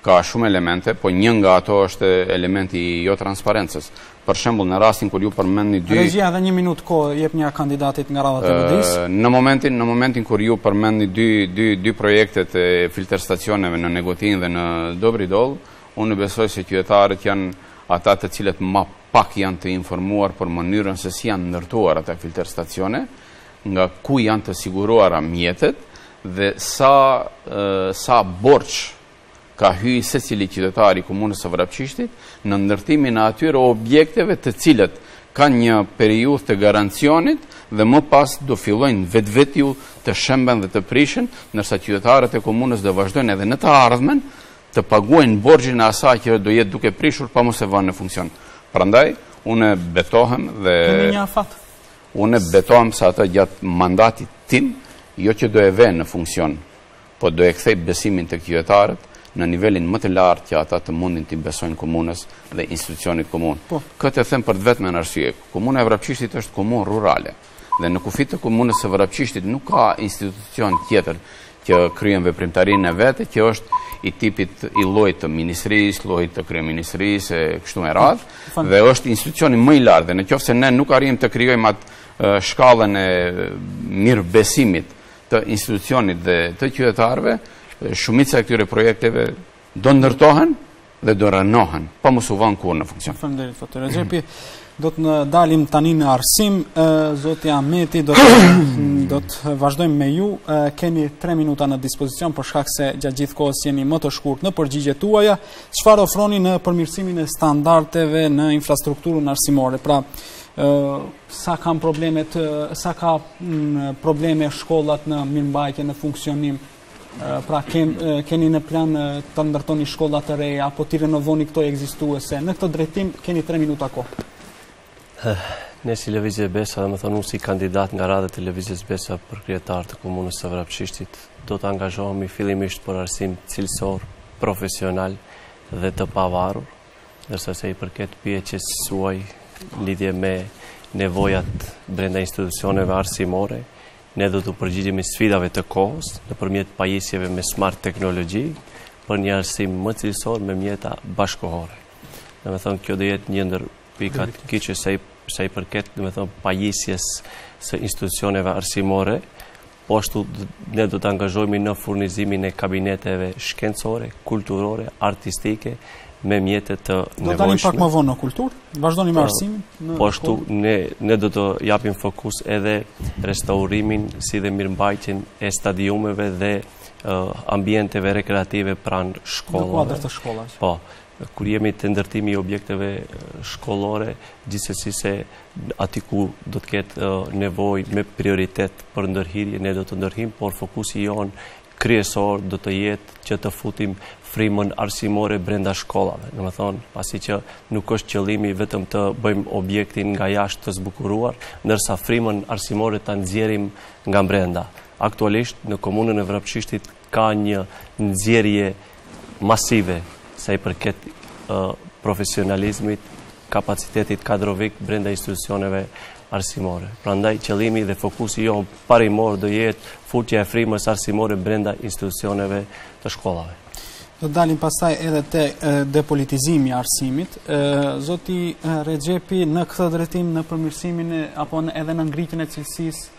ka shumë elemente, po një nga ato është elementi i jotransparencës. Për shembull, në rastin kur ju përmendni dy Regjia edhe një minutë kohë jepni ja kandidatit nga radhët e BDI-së. Në momentin në momentin kur ju përmendni dy dy dy projektet e filter stacioneve në Negotin dhe në Dobridol, unë besoj se qytetarët janë ata të cilët ma pak janë të informuar për mënyrën se si janë ndërtuar ata filter stacione, nga ku janë të siguruara mjetet dhe sa sa borxh ka hy secili qytetar i Komunës së Vrapçishtit në ndërtimin e atyre objekteve të cilat kanë një periudhë të garancionit dhe më pas do fillojnë vetvetiu të shemben dhe të prishen, ndërsa qytetarët e komunës do vazhdojnë edhe në të ardhmen të paguajnë borxhin e asaj që do jetë duke prishur pa mos e vënë në funksion. Prandaj unë betohem dhe Kemi një afat. Unë betohem se ato gjatë mandatit tim jo që do e vënë në funksion, Po do e kthej besimin tek qytetarët në nivelin më të lartë që ata të mundin t'i besojnë komunës dhe institucionit komunë. Po. Këtë e them për të vetmen arsye. Komuna e Vrapçishtit është komunë rurale dhe në kufi të komunës së Vrapçishtit nuk ka institucion tjetër që kryen veprimtarinë e vet që është i tipit i llojit të ministrisë, llojit të kryeministrisë e kështu me radhë, dhe është institucioni më i lartë dhe në qoftë se ne nuk arrijmë të krijojmë atë shkallën e mirëbesimit të institucionit dhe të qytetarëve, shumica e këtyre projekteve do ndërtohen dhe do rrënohen, pa mos u vanë kurrë në funksion. Faleminderit, Zoti Rexhepi. Do të ndalemi tani në arsim, Zoti Ameti, do të, do të vazhdojmë me ju. Keni 3 minuta në dispozicion, për shkak se gjatë gjithë kohës jeni më të shkurt në përgjigjet tuaja. Çfarë ofroni në përmirësimin e standardeve në infrastrukturën arsimore? Pra, Sa kanë probleme të, sa ka probleme shkollat në mirëmbajtje, në funksionim, pra keni në plan të ndërtoni shkolla të reja, apo t'i renovoni këto ekzistuese, në këtë drejtim keni 3 minuta kohë. Eh, ne si Lëvizje Besa, domethënë unë si kandidat nga radhët e Lëvizjes Besa për kryetar të komunës së Vrapçishtit, do të angazhohemi fillimisht për arsim cilësor, profesional dhe të pavarur, Ndërsa sa i përket pyetjes suaj lidhje me nevojat brenda institucioneve arsimore, ne do t'u përgjigjemi sfidave të kohës nëpërmjet pajisjeve me smart teknologji për një arsim më cilësor me mjete bashkëkohore. Domethënë, kjo do jetë një ndër pikat kyçe sa i përket, domethënë, pajisjes së institucioneve arsimore, Po ashtu, ne do të angazhohemi në furnizimin e kabineteve shkencore, kulturore, artistike, me mjete të nevojshme. Do të dalim pak më vonë në kulturë, vazhdojmë me po, arsimin. Po ashtu, ne do të japim fokus edhe restaurimin si dhe mirëmbajtjen e stadiumeve dhe ambienteve rekreative pranë shkollave. Në kuadër të shkollave. Po, Kur jemi te ndërtimi i objekteve shkollore, gjithsesi se aty ku do të ketë nevojë me prioritet për ndërhyrje, ne do të ndërhym, por fokusi jonë kryesor do të jetë që të futim frimën arsimore brenda shkollave. Domethënë, pasi që nuk është qëllimi vetëm të bëjmë objektin nga jashtë të zbukuruar, ndërsa frimën arsimore ta nxjerrim nga brenda. Aktualisht, në komunën e Vrapçishtit, Ka një nxjerrje masive sa i përket profesionalizmit, kapacitetit kadrovik brenda institucioneve arsimore. Prandaj qëllimi dhe fokusi jonë parimor do jetë futja e frimës arsimore brenda institucioneve të shkollave. Do të dalim pastaj edhe te depolitizimi i arsimit. Zoti Rexhepi në këtë drejtim në përmirësimin apo edhe në ngritjen e cilësisë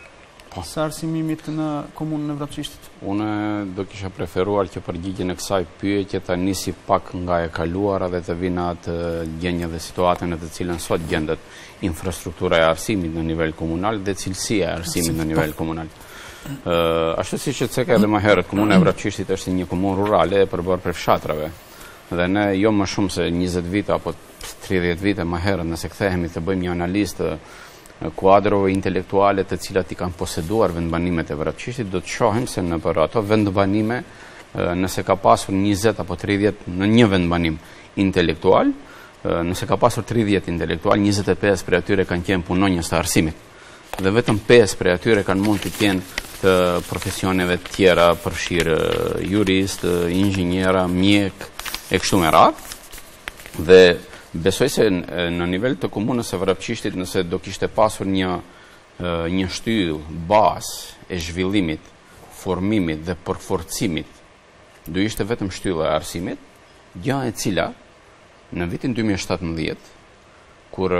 Po. Së arsimimit në komunën e Vrapçishtit? Unë do kisha preferuar që përgjigjen e kësaj pyetje ta nisi pak nga e kaluara dhe të vij në atë gjendje dhe situatë në të cilën sot gjendet infrastruktura e arsimit në nivel komunal dhe cilësia e arsimit në nivel po. komunal. Ashtu si që e ceka edhe më herët, komuna e Vrapçishtit është një komunë rurale e përbërë prej fshatrave dhe ne jo më shumë se 20 vite apo 30 vite më herët nëse kthehemi të bëjmë një analizë të kuadrove intelektuale të cilat i kanë poseduar vendbanimet e Vrapçishtit, do të shohim se nëpër ato vendbanime, nëse ka pasur 20 apo 30 në një vendbanim intelektualë, nëse ka pasur 30 intelektualë, 25 prej atyre kanë qenë punonjës të arsimit, dhe vetëm 5 prej atyre kanë mund të jenë të profesioneve tjera, përfshirë juristë, inxhinierë, mjekë, e kështu me radhë, Dhe besoj se në nivel të komunës së Vrapçishtit nëse do kishte pasur një një shtyllë bazë e zhvillimit, formimit dhe përforcimit, do ishte vetëm shtylla e arsimit, gjë e cila në vitin 2017 kur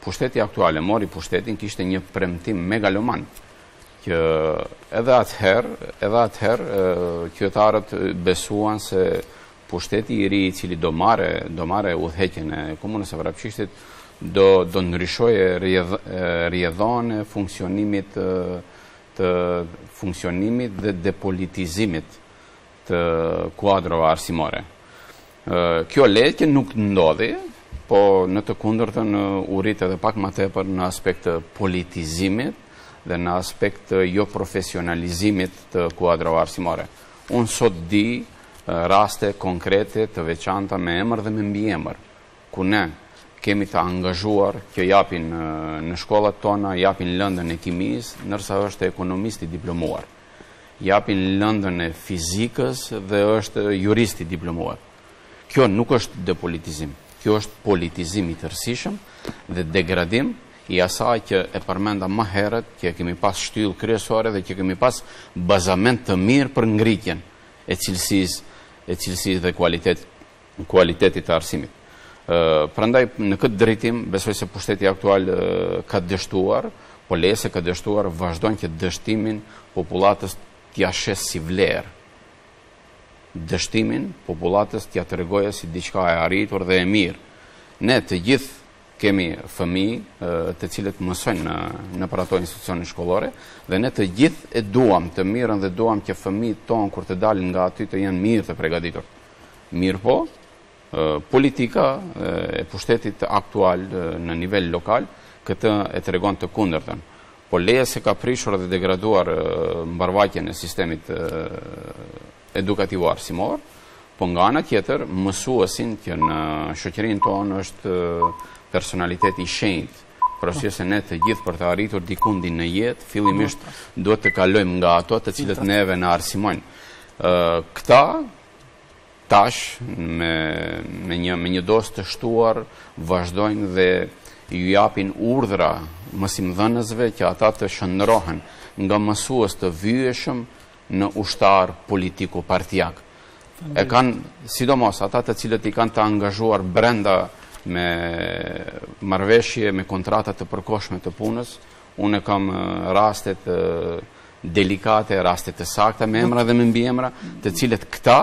pushteti aktual e mori pushtetin kishte një premtim megaloman që edhe atëherë, edhe atëherë qytetarët besuan se Pushteti i ri i cili do marrë, do marrë udhëheqjen e komunës së Vrapçishtit, do do ndryshojë rrjedhën e funksionimit të funksionimit dhe depolitizimit të kuadrove arsimore. Kjo leje që nuk ndodhi, po në të kundërtën u rrit edhe pak më tepër në aspekt të politizimit dhe në aspekt të jo profesionalizimit të kuadrove arsimore. Unë sot di raste konkrete të veçanta me emër dhe me mbiemër, ku ne kemi të angazhuar që japin në shkollat tona, japin lëndën e kimisë, ndërsa është ekonomist i diplomuar. Japin lëndën e fizikës dhe është jurist i diplomuar. Kjo nuk është depolitizim, kjo është politizim i tërësishëm dhe degradim i asaj që e përmenda më herët, që e kemi pas shtyllë kryesore dhe që kemi pas bazament të mirë për ngritjen e cilësisë e cilësisë dhe kualitet, kualitetit të arsimit. Prandaj në këtë drejtim besoj se pushteti aktual ka dështuar, po leje se ka dështuar, vazhdon që dështimin popullatës t'ia shes si vlerë. dështimin popullatës t'ia tregojë si diçka e arritur dhe e mirë. Ne të gjithë kemi fëmijë të cilët mësojnë në nëpër ato institucione shkollore dhe ne të gjithë e duam të mirën dhe duam që fëmijët tonë kur të dalin nga aty të jenë mirë të përgatitur. Mirëpo, Politika e pushtetit aktual në nivel lokal këtë e tregon të kundërtën. Po leje se ka prishur dhe degraduar mbarvajtjen e sistemit edukativo-arsimor, Po nga ana tjetër, mësuesin që në shoqërinë tonë është personalitet i shenjtë, për arsye se ne të gjithë për të arritur dikundin në jetë, fillimisht duhet të kalojmë nga ato të cilët neve na arsimojnë. Këta Tash, me një me një dozë të shtuar, vazhdojnë dhe ju japin urdhra mësimdhënësve që ata të shndërrohen nga mësues të vyeshëm në ushtarë politiko-partiakë. E kanë, sidomos, ata të cilët i kanë të angazhuar brenda me marrëveshje, me kontrata të përkohshme të punës, unë kam raste delikate, raste të sakta me emra dhe me mbiemra, të cilët këta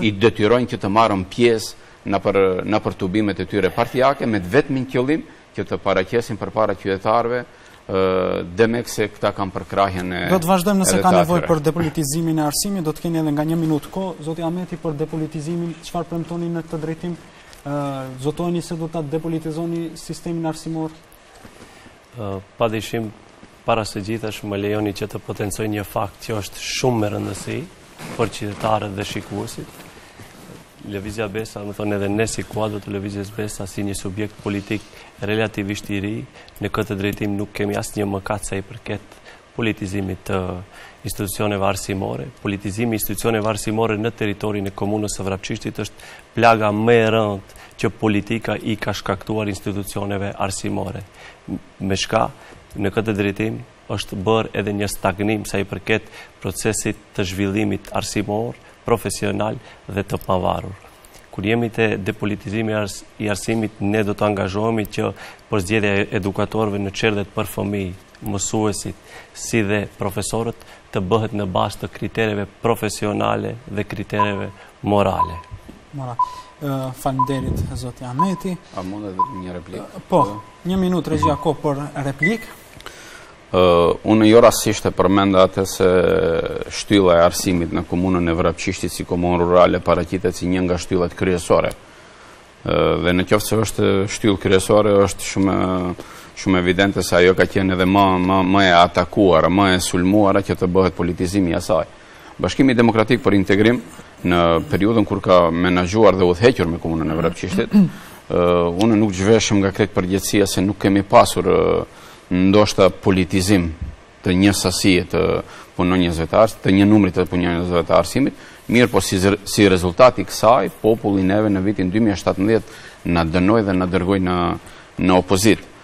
i detyrojnë që të marrën pjesë nëpër tubimet e tyre partiake, me të vetmin qëllim që të paraqesin përpara qytetarëve, demek se këta kanë përkrahjen e... Do të vazhdojmë nëse ka nevojë për depolitizimin e arsimit, do të keni edhe nga një minutë kohë, zoti Ameti për depolitizimin, çfarë premtoni në këtë drejtim, zotoheni se do ta depolitizoni sistemin arsimor? Padyshim, para së gjithash më lejoni që të potencoj një fakt që është shumë me rëndësi për qytetarët dhe shikuesit. Lëvizja Besa, domethënë edhe ne si kuadro të Lëvizjes Besa, si një subjekt politik relativisht i ri, në këtë drejtim nuk kemi asnjë mëkat sa i përket politizimit të institucioneve arsimore. Politizimi i institucioneve arsimore në territorin e komunës së Vrapçishtit është plaga më e rëndë që politika i ka shkaktuar institucioneve arsimore. Me çka, në këtë drejtim, është bërë edhe një stagnim sa i përket procesit të zhvillimit arsimor, profesional dhe të pavarur. Kur jemi te depolitizimi i arsimit, ne do të angazhohemi që përzgjedhja e edukatorëve në çerdhet për fëmijë, mësuesit, si dhe profesorët të bëhet në bazë të kritereve profesionale dhe kritereve morale. Faleminderit, zoti Ameti. A mund edhe një replikë? Po, një minutë regjia, kohë për replikë. Unë jo rasisht e përmenda atë se shtylla e arsimit në komunën e Vrapçishtit si komunë rurale paraqitet si një nga shtyllat kryesore Dhe në qoftë se është shtyllë kryesore, është shumë shumë evidente se ajo ka qenë edhe më, më, më e atakuara, më e sulmuara që të bëhet politizimi i saj. Bashkimi Demokratik për Integrim në periudhën kur ka menaxhuar dhe udhëhequr me komunën e Vrapçishtit, unë nuk zhveshëm nga krejt përgjegjësia se nuk kemi pasur ndoshta politizim të një sasie të punonjësve të arsimit, të një numri të punonjësve të arsimit, mirëpo si, si rezultat i kësaj, populli neve në vitin 2017 na dënoi dhe na dërgoi në, në opozitë.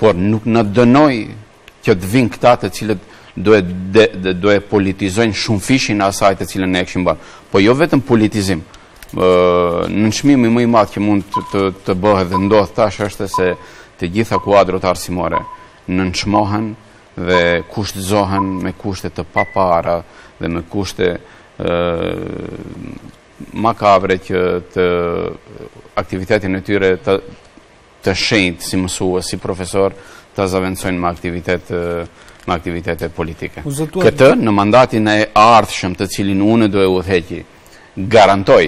Por nuk na dënoi që të vijnë këta të cilët do e, do e, do e politizojnë shumëfishin e asaj të cilën ne e kishim bërë. Po jo vetëm politizim, nënçmimi më i madh që mund të, të, të bëhet dhe ndodh tash është se të gjitha kuadrot arsimore nënçmohen dhe kushtëzohen me kushte të papara dhe me kushte makabre që të aktivitetin e tyre të, të shenjtë si mësues, si profesor, ta zavendësojnë me aktivitet me aktivitete politike. Këtë në mandatin e ardhshëm të cilin unë do e udhëheqi, garantoj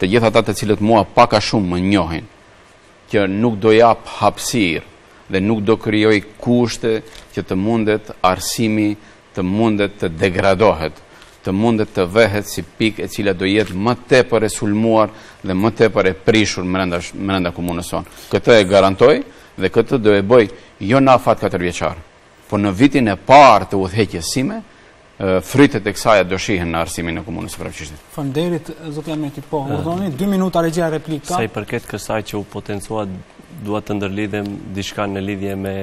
të gjithë ata të cilët mua pak a shumë më njohin, që nuk do jap hapësirë dhe nuk do krijoj kushte që të mundet arsimi të mundet të degradohet, të mundet të vehet si pikë e cila do jetë më tepër e sulmuar dhe më tepër e prishur mrenda mrenda komunës sonë. Këtë e garantoj dhe këtë do e bëj jo në afat katërvjeçar, Po në vitin e parë të udhëheqjes sime, frytet e kësaja do shihen në arsimin e komunës së Praqishtit. Faleminderit, zoti Ameti. Po, urdoni, dy minuta regjia replika. Sa i përket kësaj që u potencua, dua të ndërlidhem diçka në lidhje me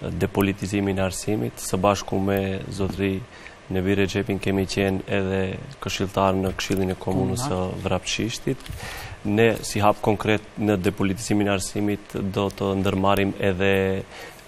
depolitizimin e arsimit, së bashku me zotërinë Vi Rexhepin kemi qenë edhe këshilltar në këshillin e komunës së Vrapçishtit. Ne, si hap konkret në depolitizimin e arsimit, do të ndërmarrim edhe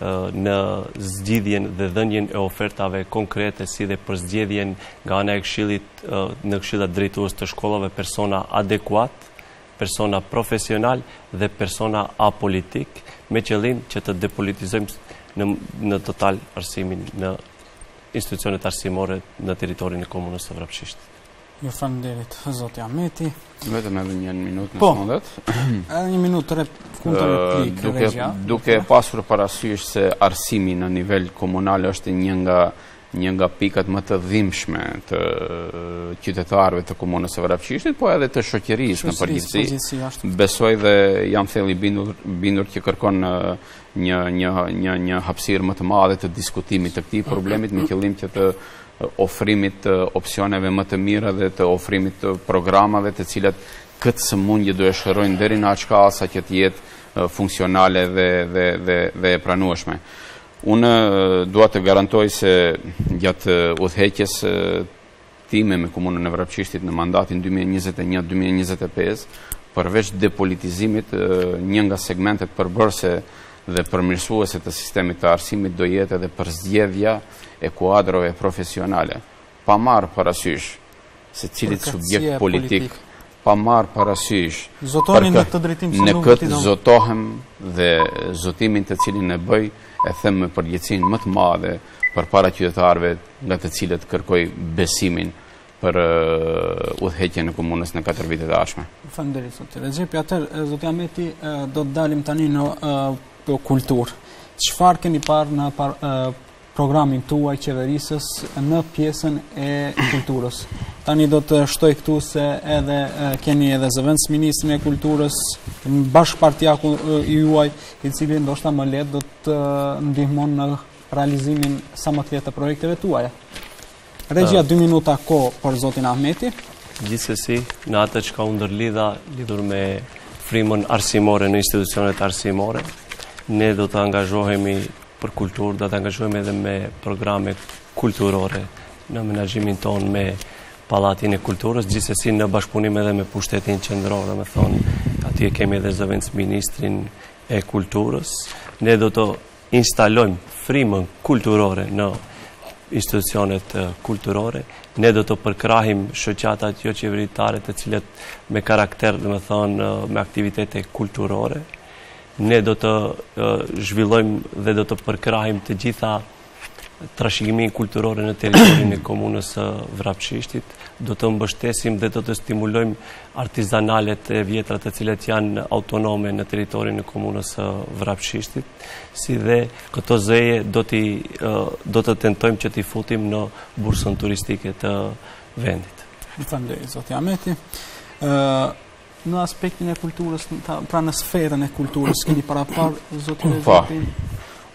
në zgjidhjen dhe dhënien e ofertave konkrete si dhe përzgjedhjen nga ana e këshillit në këshillat drejtues të shkollave persona adekuatë, persona profesionalë dhe persona apolitikë me qëllim që të depolitizojmë në, në total arsimin në institucionet arsimore në territorin e komunës së Vrapçishtit. Ju faleminderit zoti Ameti. Vetëm edhe një minutë nëse mundet. Po. Edhe një minutë kundër replikë, regjia, duke pasur parasysh se arsimi në nivel komunal është një nga një nga pikat më të dhimbshme të qytetarëve të komunës së Vrapçishtit, po edhe të shoqërisë në përgjithësi. Besoj dhe jam thellë bindur bindur që kërkon një një një një hapësirë më të madhe të diskutimit të këtij problemi me qëllim që të ofrimit të opsioneve më të mira dhe të ofrimit të programave të cilat këtë sëmundje do e shërojnë deri në aq sa, sa që të jetë funksionale dhe e pranueshme. Unë dua të garantoj se gjatë udhëheqjes time me komunën e Vrapçishtit në mandatin 2021-2025, përveç depolitizimit një nga segmentet përbërëse dhe përmirësuese të sistemit të arsimit do jetë edhe përzgjedhja e kuadrove profesionale, pa marrë parasysh se cilit subjekt politik, pa marrë parasysh në këtë zotohem dhe zotimin të cilin e bëj, e them me përgjegjësinë më të madhe përpara qytetarëve nga të cilët kërkoj besimin për udhëheqjen e komunës në katër vitet e ardhshme. Faleminderit zoti Rexhepi. Atëherë, zoti Ameti, do të dalim tani në uh, kulturë. Çfarë keni paraparë në programin tuaj qeverisës në pjesën e kulturës? Tani do të shtoj këtu se edhe keni edhe zëvendësministrin e kulturës, bashkëpartiaku i juaj, i cili ndoshta më lehtë do të ndihmon në realizimin sa më të lehtë të projekteve tuaja. Regjia dy minuta kohë për zotin Ameti. Gjithsesi, në atë çka u ndërlidha lidhur me frimën arsimore në institucionet arsimore, ne do të angazhohemi për kulturë, do të angazhohemi edhe me programe kulturore në menaxhimin tonë me Pallatin e Kulturës, gjithsesi në bashkëpunim edhe me pushtetin qendror, domethënë, aty e kemi edhe zëvendësministrin e kulturës. Ne do të instalojmë frymën kulturore në institucionet kulturore, ne do të përkrahim shoqatat joqeveritare të cilat me karakter, domethënë, me aktivitete kulturore, ne do të zhvillojmë dhe do të përkrahim të gjitha trashëgiminë kulturore në territorin e komunës së Vrapçishtit, do të mbështesim dhe do të stimulojmë artizanalet e vjetra të cilat janë autonome në territorin e komunës së Vrapçishtit, si dhe këto zeje do, do të tentojmë që t'i futim në bursën turistike të vendit. Faleminderit. Zoti Ameti, në aspektin e kulturës, pra në sferën e kulturës, keni paraparë, zoti Ameti?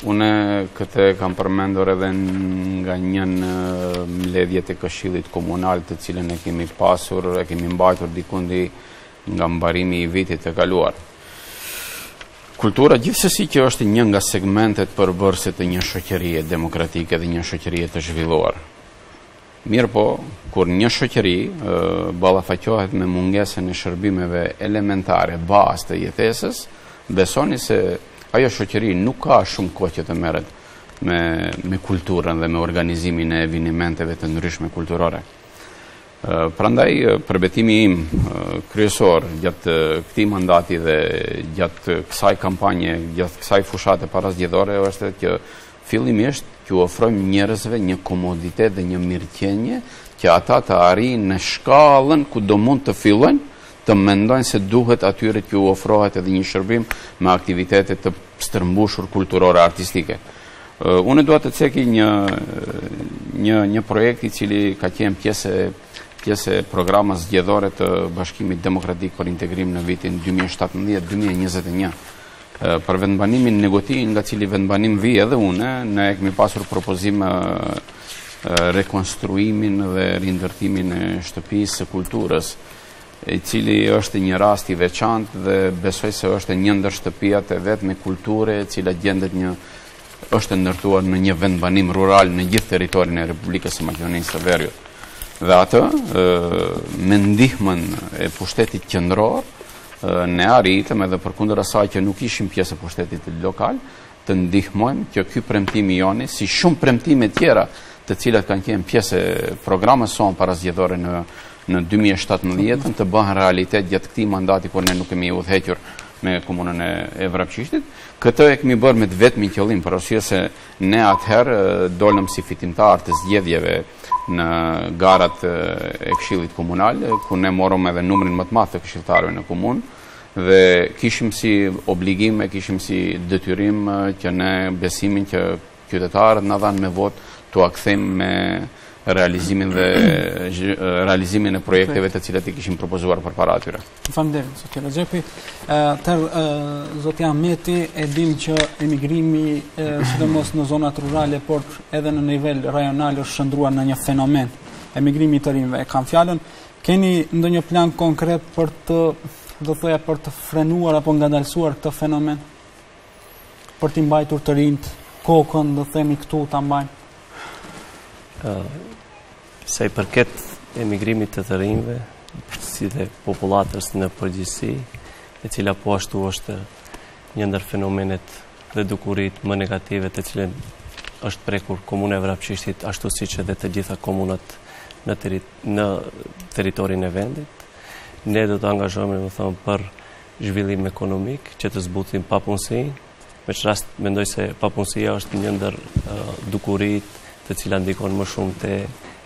Unë këtë e kam përmendur edhe në një nga mbledhjet e këshillit komunal të cilën e kemi pasur, e kemi mbajtur dikundi nga mbarimi i vitit të kaluar. Kultura gjithsesi që është një nga segmentet përbërëse të një shoqërie demokratike dhe një shoqërie të zhvilluar. Mirëpo, kur një shoqëri ballafaqohet me mungesën e shërbimeve elementare bazë të jetesës, besoni se ajo shoqëri nuk ka shumë kohë që të merret me me kulturën dhe me organizimin e evenimenteve të ndryshme kulturore. Prandaj përbetimi im kryesor gjatë këtij mandati dhe gjatë kësaj kampanje, gjatë kësaj fushate parazgjedhore është që Fillimisht, t'ju ofrojmë njerëzve një komoditet dhe një mirëqenie që ata të arrijnë në shkallën ku do mund të fillojnë të mendojnë se duhet atyre t'ju ofrohet edhe një shërbim me aktivitete të stërmbushur kulturore artistike. Unë dua të ceki një një një projekt i cili ka qenë pjesë pjesë e programës zgjedhore të Bashkimit Demokratik për Integrim në vitin 2017-2021. Për vendbanimin Negotinë, nga cili vendbanim vij edhe unë, ne e kemi pasur propozim rekonstruimin dhe rindërtimin e shtëpisë së kulturës, i cili është një rast i veçantë dhe besoj se është një ndër shtëpiat e vetme kulture, e cila gjendet një është ndërtuar në një vendbanim rural në gjithë territorin e Republikës së Maqedonisë së Veriut. Dhe atë, me ndihmën e pushtetit qendror, Ne arritëm edhe përkundër asaj që nuk ishim pjesë e pushtetit lokal, të ndihmojmë që ky premtim i joni, si shumë premtime tjera të cilat kanë qenë pjesë e programës sonë parazgjedhore në në 2017 të bëhen realitet gjatë këtij mandati kur ne nuk kemi udhëhequr me komunën e Vrapçishtit. Këtë e kemi bërë me të vetmin qëllim, për arsye se ne atëherë dolëm si fitimtarë të zgjedhjeve në garat e këshillit komunal, ku ne morëm edhe numrin më të madh të këshilltarëve në komunë dhe kishim si obligim e kishim si detyrim që ne besimin që qytetarët na dhanë me votë t'ua kthejmë me realizimin dhe realizimin e projekteve të cilat i kishim propozuar përpara atyre. Faleminderit zoti Rexhepi. Atëherë zoti Ahmeti e dim që emigrimi sidomos në zonat rurale por edhe në nivel rajonal është shndërruar në një fenomen. Emigrimi i të rinjve e kam fjalën. Keni ndonjë plan konkret për të do të thoya për të frenuar apo ngadalësuar këtë fenomen? Për t'i mbajtur të rinjtë kokën, do të themi këtu ta mbajnë. Ë Sa i përket emigrimit të të rinjve, si dhe popullatës në përgjithësi, e cila po ashtu është një ndër fenomenet dhe dukuritë më negative të cilën është prekur komuna e Vrapçishtit, ashtu siç edhe të gjitha komunat në, teri, në territorin e vendit. Ne do të angazhohemi, domethënë, për zhvillim ekonomik, që të zbutim papunësinë, Me ç'rast mendoj se papunësia është një ndër dukuritë e cila ndikon më shumë te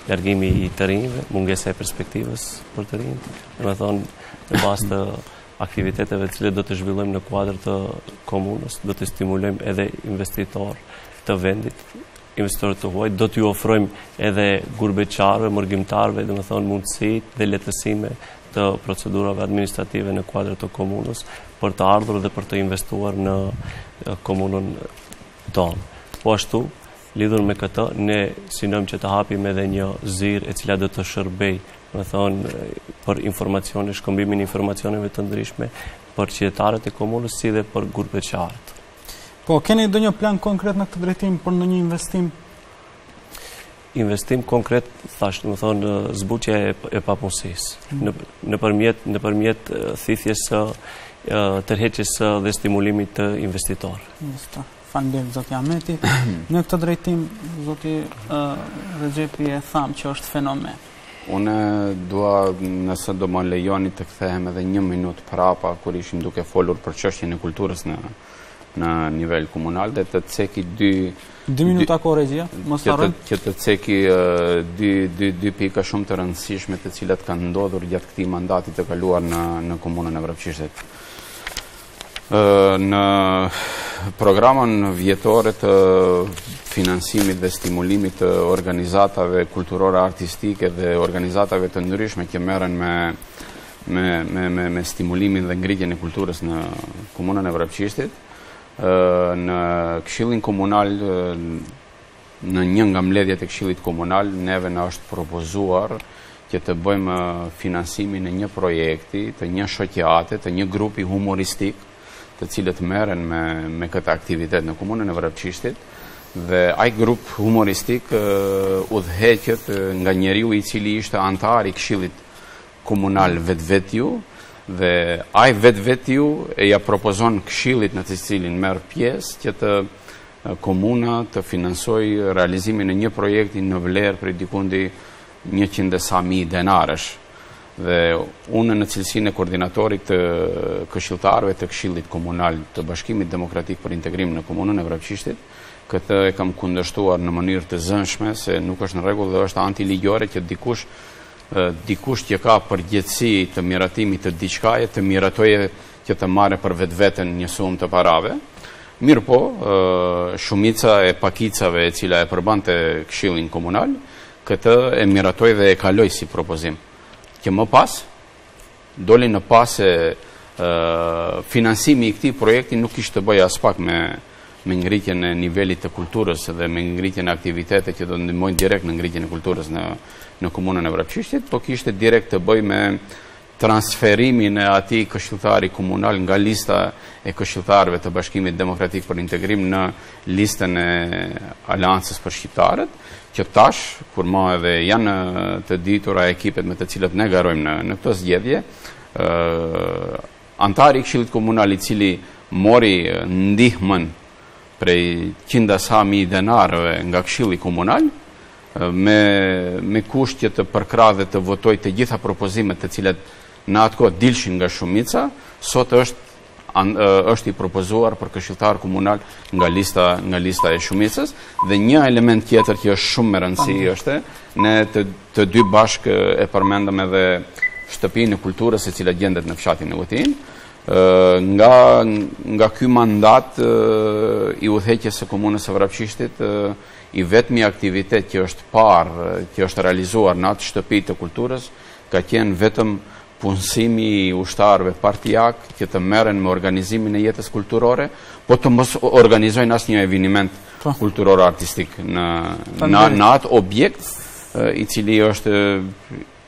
largimi i të rinjve, mungesa e perspektivës për të rinjtë, domethënë në bazë të aktiviteteve të cilat do të zhvillojmë në kuadër të komunës, do të stimulojmë edhe investitorë të vendit, Investitorë të huaj do t'ju ofrojmë edhe gurbetçarëve, mërgimtarëve, domethënë mundësi dhe lehtësime të procedurave administrative në kuadër të komunës për të ardhur dhe për të investuar në komunën tonë. Po ashtu, lidhur me këtë, ne synojmë që të hapim edhe një zyrë e cila do të shërbejë, domethënë, për informacione, shkëmbimin e informacioneve të ndryshme për qytetarët e komunës si dhe për gurbetçarët. Po, keni ndonjë plan konkret në këtë drejtim për ndonjë investim? Investim konkret, thashë, domethënë, zbutja e papunësisë. Nëpërmjet thithjes tërheqjes dhe stimulimit të investitorëve. Në rregull, faleminderit, zoti Ahmeti. Në këtë drejtim, zoti Rexhepi e thamë që është fenomen. Unë dua nëse do më lejoni të kthehem edhe një minutë prapa kur ishim duke folur për çështjen e kulturës në në nivel komunal dhe të ceki dy dy minuta kohë regjia, mos ta harrojmë. Që të ceki dy dy dy pika shumë të rëndësishme të cilat kanë ndodhur gjatë këtij mandati të kaluar në në komunën e Vrapçishtit. Në programën vjetore të financimit dhe stimulimit të organizatave kulturore artistike dhe organizatave të ndryshme që merren me me, me, me, me stimulimin dhe ngritjen e kulturës në komunën e Vrapçishtit, në këshillin komunal Në një nga mbledhjet e Këshillit Komunal neve na është propozuar që të bëjmë finansimin e një projekti, të një shoqate, të një grupi humoristik, të cilët merren me me këtë aktivitet në komunën e Vrapçishtit dhe ai grup humoristik udhëheqet nga njeriu i cili ishte anëtar i Këshillit Komunal vetvetiu dhe ai vetvetiu ia propozon Këshillit në të cilin merr pjesë që të Komuna të finansojë realizimin e një projekti në vlerë prej dikundi njëqind e sa mijë denarësh dhe unë në cilësinë e koordinatorit të këshilltarëve të Këshillit Komunal të Bashkimit Demokratik për Integrim në Komunën e Vrapçishtit, këtë e kam kundërshtuar në mënyrë të zënshme se nuk është në rregull dhe është antiligjore që dikush dikush që ka përgjegjësi të miratimit të diçkaje të miratojë që të marrë për vetveten një sumë të parave, mirëpo shumica e pakicave e cila e përbante Këshillin Komunal, këtë e miratoi dhe e kaloi si propozim. Që më pas doli në pah se finansimi i këtij projekti nuk kishte të bëjë aspak me me ngritjen e nivelit të kulturës dhe me ngritjen e aktivitete që do ndihmojnë direkt në ngritjen e kulturës në në komunën e Vrapçishtit, po kishte direkt të bëjë me Transferimin e atij këshilltari komunal nga lista e këshilltarëve të Bashkimit Demokratik për Integrim në listën e Aleancës për Shqiptarët, që tash, kur ma edhe janë të ditura ekipet me të cilët ne garojmë në në këto zgjedhje, antari i Këshillit Komunal i cili mori ndihmën prej qind e sa mijë denarëve nga Këshilli Komunal, me me kusht që të përkrahë dhe të votojë të gjitha propozimet të cilat në atë kohë dilshin nga shumica, sot është është i propozuar për këshilltar komunal nga lista nga lista e shumicës dhe një element tjetër që është shumë me rëndësi është ne të të dy bashkë e përmendëm edhe shtëpinë e kulturës e cila gjendet në fshatin Negotinë nga nga ky mandat i udhëheqjes së komunës së Vrapçishtit I vetmi aktivitet që është parë, që është realizuar në atë shtëpi të kulturës, ka qenë vetëm punësimi i ushtarëve partiak që të merren me organizimin e jetës kulturore, po të mos organizojnë asnjë eveniment, po, kulturor artistik në atë objekt, i cili është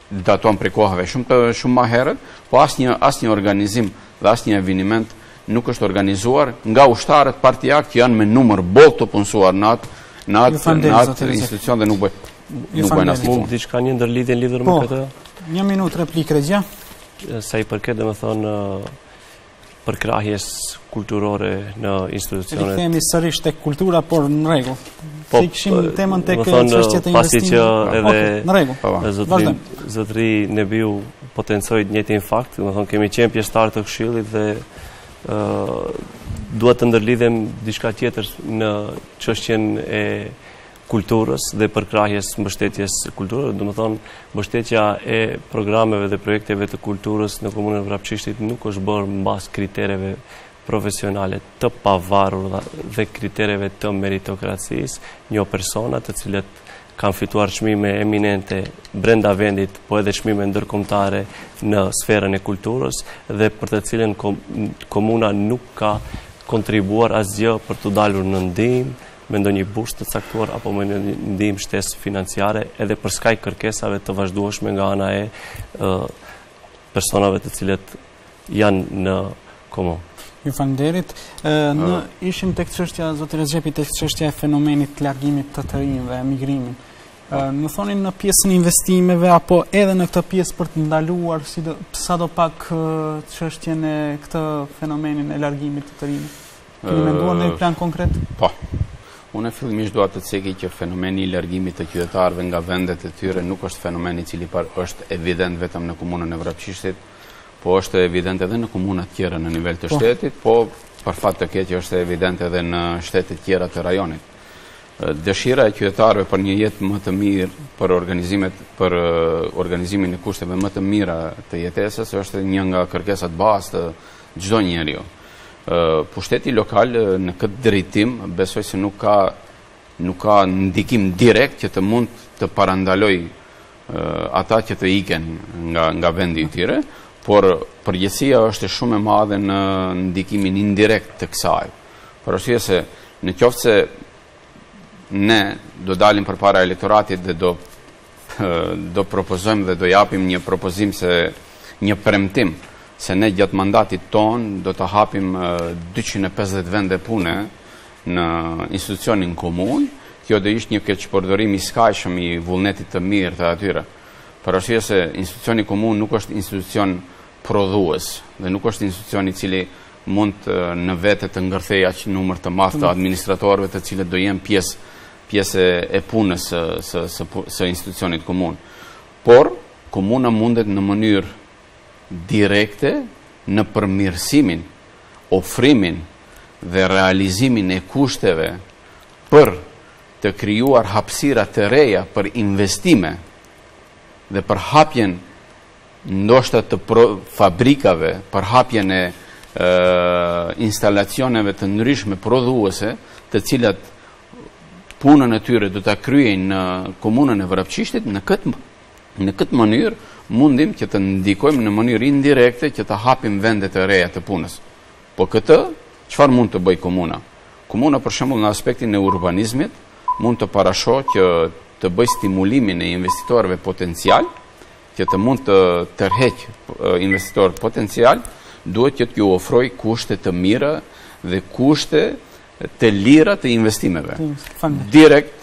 daton prej kohëve shumë të shumë ma herët, po asnjë asnjë organizim dhe asnjë eveniment nuk është organizuar nga ushtarët partiak që janë me numër boll të punësuar në atë në atë në atë institucion dhe nuk bëj nuk bëjnë asnjë punë. Diçka një ndërlidhje lidhur me po, këtë? Një minutë replikë Rexha. Sa i përket domethënë përkrahjes kulturore në institucionet. Rikthehemi sërish te kultura, por në rregull. Po, si këshim temën të këtë që është qëtë investim. Pasi që edhe në rregull, po, vazhdojmë. Zotëri Nebiu potencoi të njëjtën në fakt, domethënë kemi qenë pjesëtarë të këshillit dhe duhet të ndërlidhem me diçka tjetër në çështjen e kulturës dhe përkrahjes mbështetjes kulturës, domethënë, mbështetja e programeve dhe projekteve të kulturës në komunën e Vrapçishtit nuk është bërë mbas kritereve profesionale të pavarura dhe kritereve të meritokracisë, njoh persona të cilët kanë fituar çmime eminente brenda vendit, po edhe çmime ndërkombëtare në sferën e kulturës, dhe për të cilën komuna nuk ka kontribuar asgjë për t'u dalur në ndihmë, me ndonjë bursë të caktuar apo me një ndihmë shtesë financiare edhe përskaj kërkesave të vazhdueshme nga ana e personave të cilët janë në komunë. Ju faleminderit. Ne ishim tek çështja zoti Rexhepi, tek çështja e fenomenit të largimit të të rinjve, emigrimit. Më thoni në pjesën e investimeve apo edhe në këtë pjesë për të ndaluar si do, sado pak çështjen e këtë fenomenin e largimit të të rinjve. Keni menduar ndonjë plan konkret? Po. Unë fillimisht dua të ceki që fenomeni i largimit të qytetarëve nga vendet e tyre nuk është fenomen i cili par është evident vetëm në komunën e Vrapçishtit, po është evident edhe në komunat tjera në nivel të po. shtetit, po për fat të keq është evident edhe në shtetet tjera të rajonit. Dëshira e qytetarëve për një jetë më të mirë, për organizimet, për organizimin e kushteve më të mira të jetesës, është një nga kërkesat bazë çdo njeriu. Pushteti lokal në këtë drejtim besoj se nuk ka nuk ka ndikim direkt që të mund të parandalojë ata që të ikin nga, nga vendi i tyre, por përgjegjësia është shumë e madhe në ndikimin indirekt të kësaj. Për arsye se në qoftë se ne do dalim përpara elektoratit dhe do do propozojmë dhe do japim një propozim se një premtim se ne gjatë mandatit tonë do të hapim 250 vende pune në institucionin komunë, kjo do ishte një keqpërdorim i skajshëm i vullnetit të mirë të atyre. Për arsye se institucioni komunë nuk është institucion prodhues dhe nuk është institucion i cili mund në vete të ngërthejë aq numër të madh të administratorëve të cilët do jenë pjesë pjesë e punës së, së, së, së institucionit komunë. Por, komuna mundet në mënyrë direkte në përmirësimin, ofrimin dhe realizimin e kushteve për të krijuar hapësira të reja për investime dhe për hapjen ndoshta të pro, fabrikave, për hapjen e, e instalacioneve të ndryshme prodhuese, të cilat punën e tyre do ta kryejnë në komunën e Vrapçishtit në këtë në këtë mënyrë mundim që të ndikojmë në mënyrë indirekte që të hapim vende të reja të punës. Po këtë çfarë mund të bëjë komuna? Komuna për shembull në aspektin e urbanizmit mund të parashohë që të bëjë stimulimin e investitorëve potencialë, që të mund të tërheqë investitorë potencialë, duhet që t'ju ofrojë kushte të mira dhe kushte të lira të investimeve. Direkt,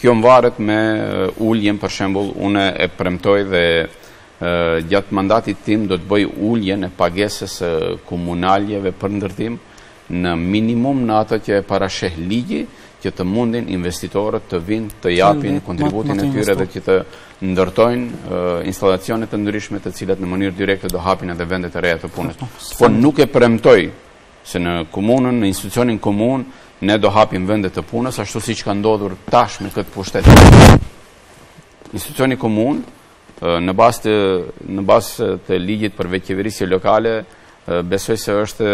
kjo mvaret me uh, uljen, për shembul, unë e premtoj dhe uh, gjatë mandatit tim do të bëj uljen e pagesës uh, komunalieve për ndërtim në minimum në atë që e parasheh ligji, që të mundin investitorët të vinë të japin kontributin e tyre dhe që të ndërtojnë instalacione të ndryshme të cilat në mënyrë direkte do hapin edhe vendet e reja të punës. Po nuk e premtoj se në komunën, në institucionin komunë, ne do hapim vende të punës, ashtu siç ka ndodhur tash me këtë pushtet. Institucioni komunë, në bazë të, në bazë të ligjit për vetëqeverisje lokale, besoj se është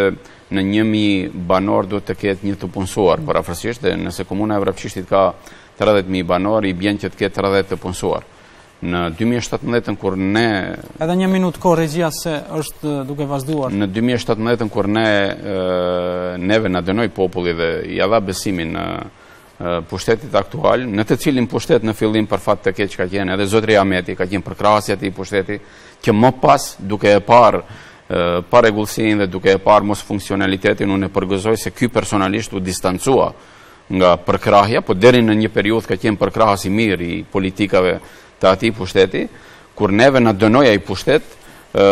në një mijë banorë duhet të ketë një të punësuar, përafërsisht, dhe nëse komuna e Vrapçishtit ka 30.000 banorë, i bjen që të ketë 30 të punësuar. Në 2017-ën kur ne... Edhe një minutë kohë regjia se është duke vazhduar. Në 2017-ën kur ne neve na dënoi populli dhe ia dha besimin pushtetit aktual, në të cilin pushtet në fillim për fat të keq ka qenë edhe zotëri Ameti, ka qenë përkrahës i atij pushteti, që më pas duke e parë parregullsinë dhe duke e parë mosfunksionalitetin, unë e përgëzoj se ky personalisht u distancua nga përkrahja, po deri në një periudhë ka qenë përkrahës i mirë i politikave të atij pushteti, kur neve na dënoi ai pushtet, ë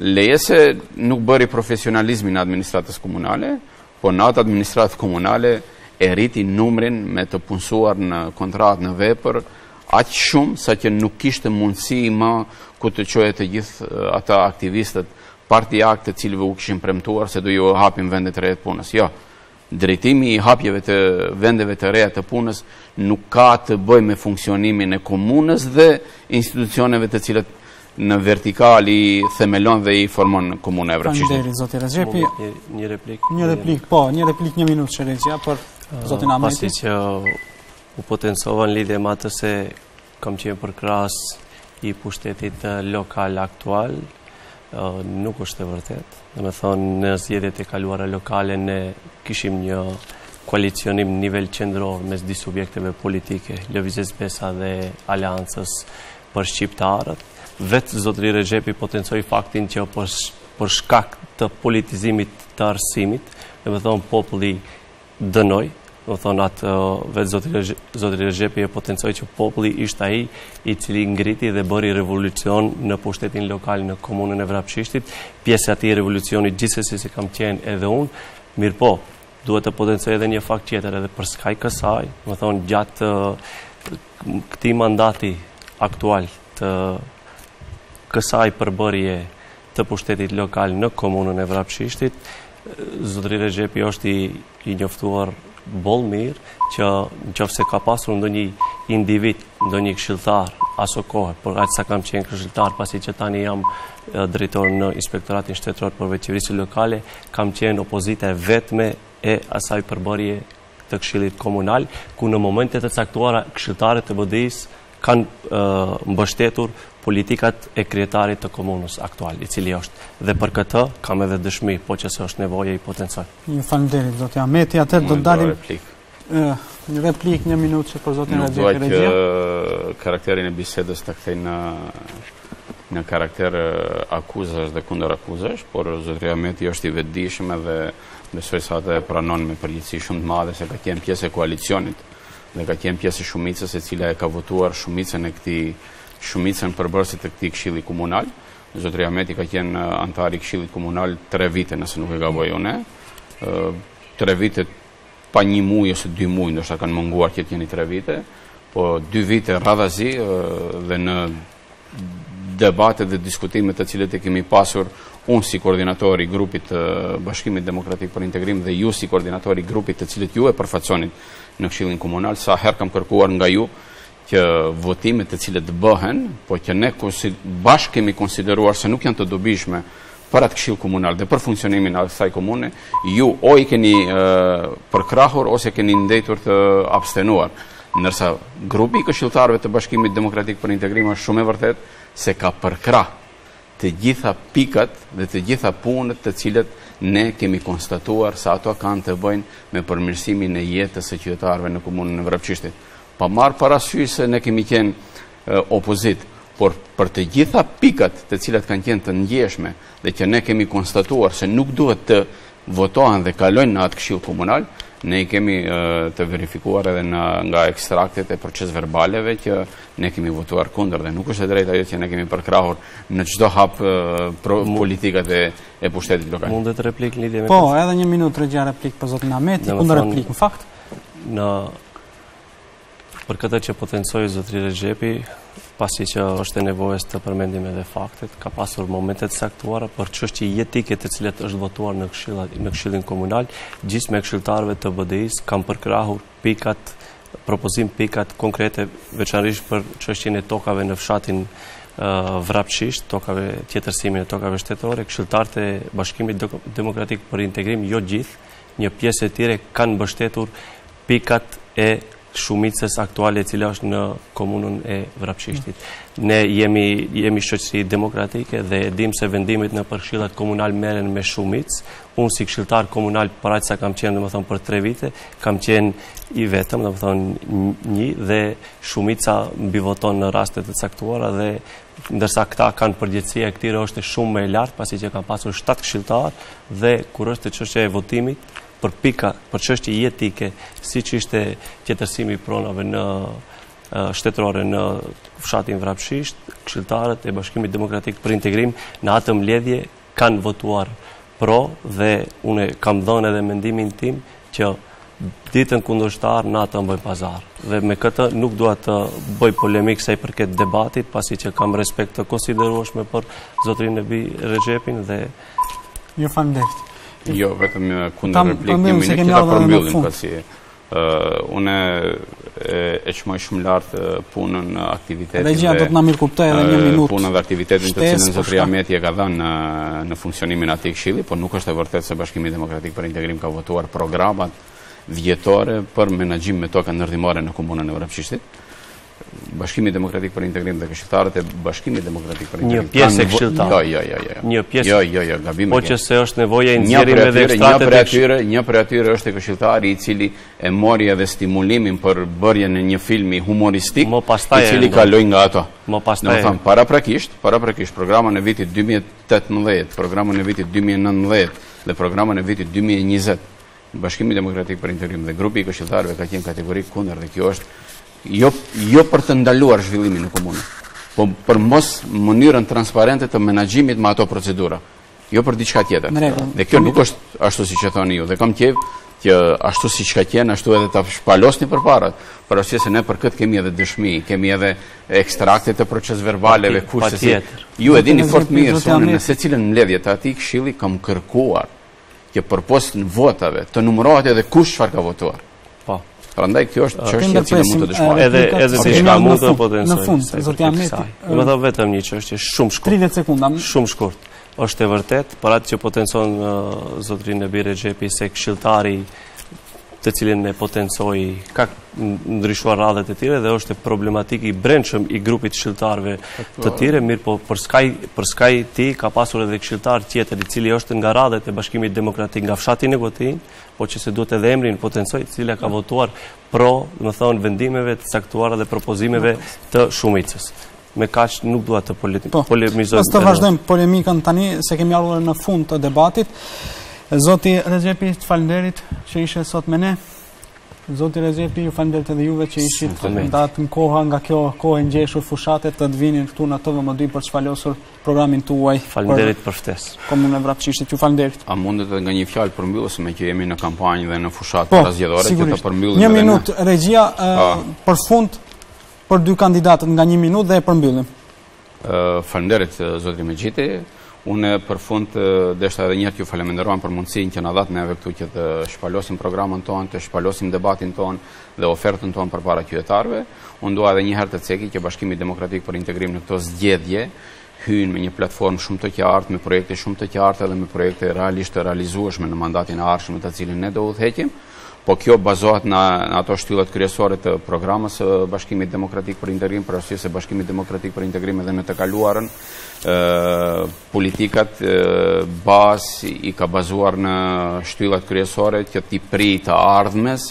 lëre se nuk bëri profesionalizmin e administratës komunale, po në atë administratë komunale e rriti numrin me të punësuar në kontratë në vepër, aq shumë saqë nuk kishte mundësi më ku të çoje të gjithë ata aktivistët partiakë të cilëve u kishin premtuar se do ju hapim vende të reja të punës. Jo. Drejtimi i hapjeve të vendeve të reja të punës nuk ka të bëjë me funksionimin e komunës dhe institucioneve të cilat në vertikal i themelon dhe i formon komuna e Vrapçishtit. Faleminderit zoti Rexhepi. Një replikë. Një replikë, po, një replikë një minutë e drejta për zotin Ameti. Pasi që u potencua në lidhje me atë se Kam qenë përkrahës i pushtetit lokal aktual, nuk është e vërtetë. Domethënë, në zgjedhjet e kaluara lokale ne kishim një koalicion në nivel qendror mes dy subjekteve politike, Lëvizjes Besa dhe Aleancës për Shqiptarët. Vetë zotëri Rexhepi potencoi faktin që për, për shkak të politizimit të arsimit, domethënë populli dënoi, domethënë atë vetë zoti zoti Rexhepi e potencoi që populli ishte ai i cili ngriti dhe bëri revolucion në pushtetin lokal në komunën e Vrapçishtit, pjesë e atij revolucioni gjithsesi se kam qenë edhe unë, mirëpo, duhet të potencoj edhe një fakt tjetër edhe përskaj kësaj, domethënë gjatë këtij mandati aktual të kësaj përbërjeje të pushtetit lokal në komunën e Vrapçishtit, zotëri Rexhepi është i, i njoftuar boll mirë që në qoftë se ka pasur ndonjë individ, ndonjë këshilltar asokohe, për aq sa kam qenë këshilltar, pasi që tani jam drejtor në Inspektoratin Shtetëror për Vetëqeverisje Lokale, kam qenë opozita e vetme e asaj përbërjeje të këshillit komunal, ku në momente të caktuara këshilltarët e BDI-së kanë mbështetur politikat e kryetarit të komunës aktual, i cili është. Dhe për këtë kam edhe dëshmi, po qe se është nevoja i potencoj. Ju faleminderit, zoti Ameti, atëherë, do t'dalim... Një replikë, një minutë që për zotin Rexhep Rexhepi. Nuk dua që karakterin e bisedës ta kthej në në karakter akuzash dhe kundërakuzash, por zotëri Ameti është i vetëdijshëm dhe besoj se atë e pranon me përgjegjësi shumë të madhe se ka qenë pjesë e koalicionit dhe ka qenë pjesë e shumicës e cila e ka votuar shumicën e këtij shumicën përbërëse të këtij këshilli komunal. Zotëri Ameti ka qenë anëtar i këshillit komunal tre vite, nëse nuk e gaboj unë. Tre vite pa një muaj ose dy muaj, ndoshta kanë munguar që të jenë tre vite, po dy vite radhazi dhe në debatet dhe diskutimet të cilët i kemi pasur unë si koordinator i grupit të Bashkimit Demokratik për Integrim dhe ju si koordinator i grupit të cilin ju e përfaqësonit në Këshillin Komunal, sa herë kam kërkuar nga ju që votimet të cilët bëhen, po që ne bashkë kemi konsideruar se nuk janë të dobishme për atë këshill komunal dhe për funksionimin e asaj komune, ju o i keni përkrahur ose keni ndejtur të abstenuar. Ndërsa grupi i këshilltarëve të Bashkimit Demokratik për Integrim është shumë e vërtetë se ka përkrah të gjitha pikat dhe të gjitha punët të cilat ne kemi konstatuar se ato kanë të bëjnë me përmirësimin e jetës së qytetarëve në komunën e Vrapçishtit. Pa marrë parasysh se ne kemi qenë opozitë, por për të gjitha pikat të cilat kanë qenë të ndjeshme dhe që ne kemi konstatuar se nuk duhet të votohen dhe kalojnë në atë këshill komunal, ne i kemi të verifikuar edhe në, nga ekstraktet e proces verbaleve që ne kemi votuar kundër dhe nuk është e drejtë ajo që ne kemi përkrahur në çdo hap pro, politikat e, e pushtetit lokal. Mundet replikë në lidhje me... Po, edhe një minutë të regja replikë për zotin Ameti, kundër replikë në fakt. Në Për këtë që potencoi zotëri Rexhepi, pasi që është e nevojës të përmendim edhe faktet, ka pasur momente të caktuara për çështje jetike të cilat është votuar në këshillat në këshillin komunal, një pjesë e këshilltarëve të BDI-së kanë përkrahur pikat propozim pikat konkrete veçanërisht për çështjen e tokave në fshatin Vrapçisht tokave tjetërsimin e tokave shtetërore, këshilltarët e Bashkimit Demokratik për Integrim jo gjithë, një pjesë e tyre kanë mbështetur pikat e shumicës aktuale e cila është në komunën e Vrapçishtit. Ne jemi, jemi shoqëri demokratike dhe e dim se vendimet nëpër këshillat komunal merren me shumicë. Unë si këshilltar komunal për aq sa kam qenë, domethënë, për tre vite, kam qenë i vetëm, domethënë, një dhe shumica mbivoton në raste të caktuara dhe ndërsa këta kanë përgjegjësia e këtyre është shumë më e lartë, pasi që kanë pasur 7 këshilltarë dhe kur është çështja e votimit, për pika, për çështje jetike, siç ishte tjetërsimi i pronave në shtetërore në fshatin Vrapçisht, këshilltarët e Bashkimit Demokratik për Integrim në atë mbledhje kanë votuar pro dhe unë kam dhënë edhe mendimin tem që ditën kundërshtar në atë mbëj pazar. Dhe me këtë nuk dua të bëj polemikë sa i përket debatit, pasi që kam respekt të konsiderueshme për zotërinë Nebi Rexhepin dhe Ju faleminderit. Jo, vetëm kundër replikë, një minutë që ta përmbyllim, pasi unë e çmoj shumë lartë punën aktivitetin dhe... Dhe gjithë, do të na mirëkuptojë edhe një minutë......punën dhe aktivitetin të cilën zotëri Ameti e ka dhënë në funksionimin atij këshilli, por nuk është e vërtetë se Bashkimi Demokratik për Integrim ka votuar programat vjetore për menaxhim me toka ndërtimore në Komunën e Vrapçishtit. Bashkimi Demokratik për Integrim dhe këshilltarët e Bashkimit Demokratik për Integrim. Një pjesë e këshilltarë. Jo, jo, jo, jo, jo. Një pjesë. Jo, jo, jo, gabim. Po që se është nevoja i nxjerrim edhe ekstraktet. Një prej atyre, një prej atyre është këshilltari i cili e mori edhe stimulimin për bërjen e një filmi humoristik, i cili kaloi nga ato. Më pastaj. Domethënë paraprakisht, paraprakisht programën e vitit 2018, programën e vitit 2019 dhe programën e vitit 2020 Bashkimi Demokratik për Integrim dhe grupi i këshilltarëve ka qenë kategorik kundër dhe kjo është jo jo për të ndaluar zhvillimin në komunë, po për mos mënyrën transparente të menaxhimit me ato procedura, jo për diçka tjetër. Dhe kjo nuk është ashtu siç e thoni ju dhe kam qejf që ashtu siç ka qenë, ashtu edhe ta shpalosni përpara. Për arsye se ne për këtë kemi edhe dëshmi, kemi edhe ekstraktet e procesverbaleve ku sepse ju e dini fort mirë se unë në secilën mbledhje të atij këshilli kam kërkuar Që përpos votave, të numërohet edhe kush çfarë ka votuar. Po. Prandaj kjo është çështje që mund të dëshmojë. Edhe edhe diçka mund të potencoj. Në fund, zoti Ameti. Do të thotë vetëm një çështje shumë shkurt. 30 sekonda. Shumë shkurt. Është e vërtetë, për atë që potencon zotri Nebi Rexhepi se këshilltari të cilin e potencoi ka ndryshuar radhët e tyre dhe është problematikë e brendshme e grupit këshilltarëve të tyre, mirëpo përskaj tij ka pasur edhe këshilltar tjetër i cili është nga radhët e Bashkimit Demokratik nga fshati Negotinë, po që se duhet edhe emrin potencoj i cili ka votuar pro, domethënë, vendimeve të caktuara dhe propozimeve të shumicës. më, kaq nuk dua të po, polemizoj. Po, të vazhdojmë polemikën tani, se kemi arritur në fund të debatit. Zoti Rexhepi, të faleminderit që ishe sot me ne. Zoti Rexhepi, ju faleminderit edhe juve që ndatë kohë nga kjo kohë e ngjeshur fushate të vini këtu në TVM2 për të shpalosur programin tuaj. Faleminderit për ftesë. Komunën e Vrapçishtit, ju faleminderit. A mundet edhe nga një fjalë përmbyllës meqë jemi në kampanjë dhe në fushatë parazgjedhore, që të përmbyllim edhe ne... Një minutë, regjia, për fund, për dy kandidatët nga një minut dhe e përmbyllim. Faleminderit, zotri Mexhiti. Unë për fund deshta edhe njëherë t'ju falemenderohem për mundësinë që na dhatë neve këtu që të shpalosim programën tonë, të shpalosim debatin tonë dhe ofertën tonë përpara qytetarëve. Unë dua edhe njëherë të ceki që Bashkimi Demokratik për Integrim në këto zgjedhje hyn me një platformë shumë të qartë, me projekte shumë të qarta dhe me projekte realisht të realizueshme në mandatin e ardhshëm të cilin ne do udhëheqim, po kjo bazohet në ato shtyllat kryesore të programës së Bashkimit Demokratik për Integrim, për arsye se Bashkimi Demokratik për Integrim edhe në të kaluarën, politikat bazë i ka bazuar në shtyllat kryesore që t'i prijë të ardhmes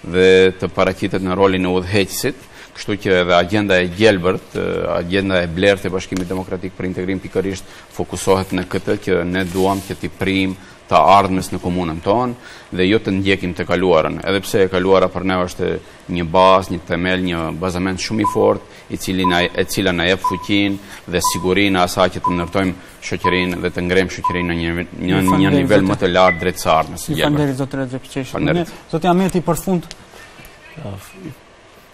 dhe të paraqitet në rolin e udhëheqësit, Kështu që edhe agjenda e gjelbërt, agjenda e blertë e Bashkimit Demokratik për Integrim pikërisht fokusohet në këtë që ne duam që t'i prijmë të ardhmes në komunën tonë dhe jo të ndjekim të kaluarën. Edhe pse e kaluara për ne është një bazë, një themel, një bazament shumë i fortë, i cili na e cila na jep fuqinë dhe sigurinë e asaj që të ndërtojmë shoqërinë dhe të ngrejmë shoqërinë në një një, një nivel më të lartë drejt së ardhmes. Faleminderit zoti Rexhepi. Zoti Ameti për fund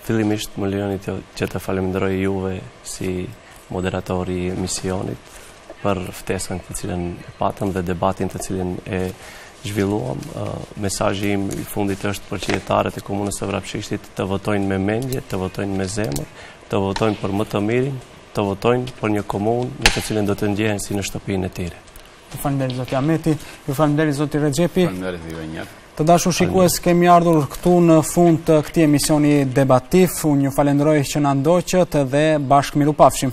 Fillimisht më lejoni të që të falenderoj juve si moderator i emisionit për ftesën të cilën e patëm dhe debatin të cilin e zhvilluam. Mesazhi im i fundit është për qytetarët e komunës së Vrapçishtit të votojnë me mendje, të votojnë me zemër, të votojnë për më të mirin, të votojnë për një komunë në të cilën do të ndjehen si në shtëpinë e tyre. Ju falimderit zoti Ameti, ju falimderit zoti Rexhepi. Falimderit juve. Të dashur shikues, kemi ardhur këtu në fund të këtij emisioni debativ. Unë ju falenderoj që na ndoqët dhe bashkë mirupafshim.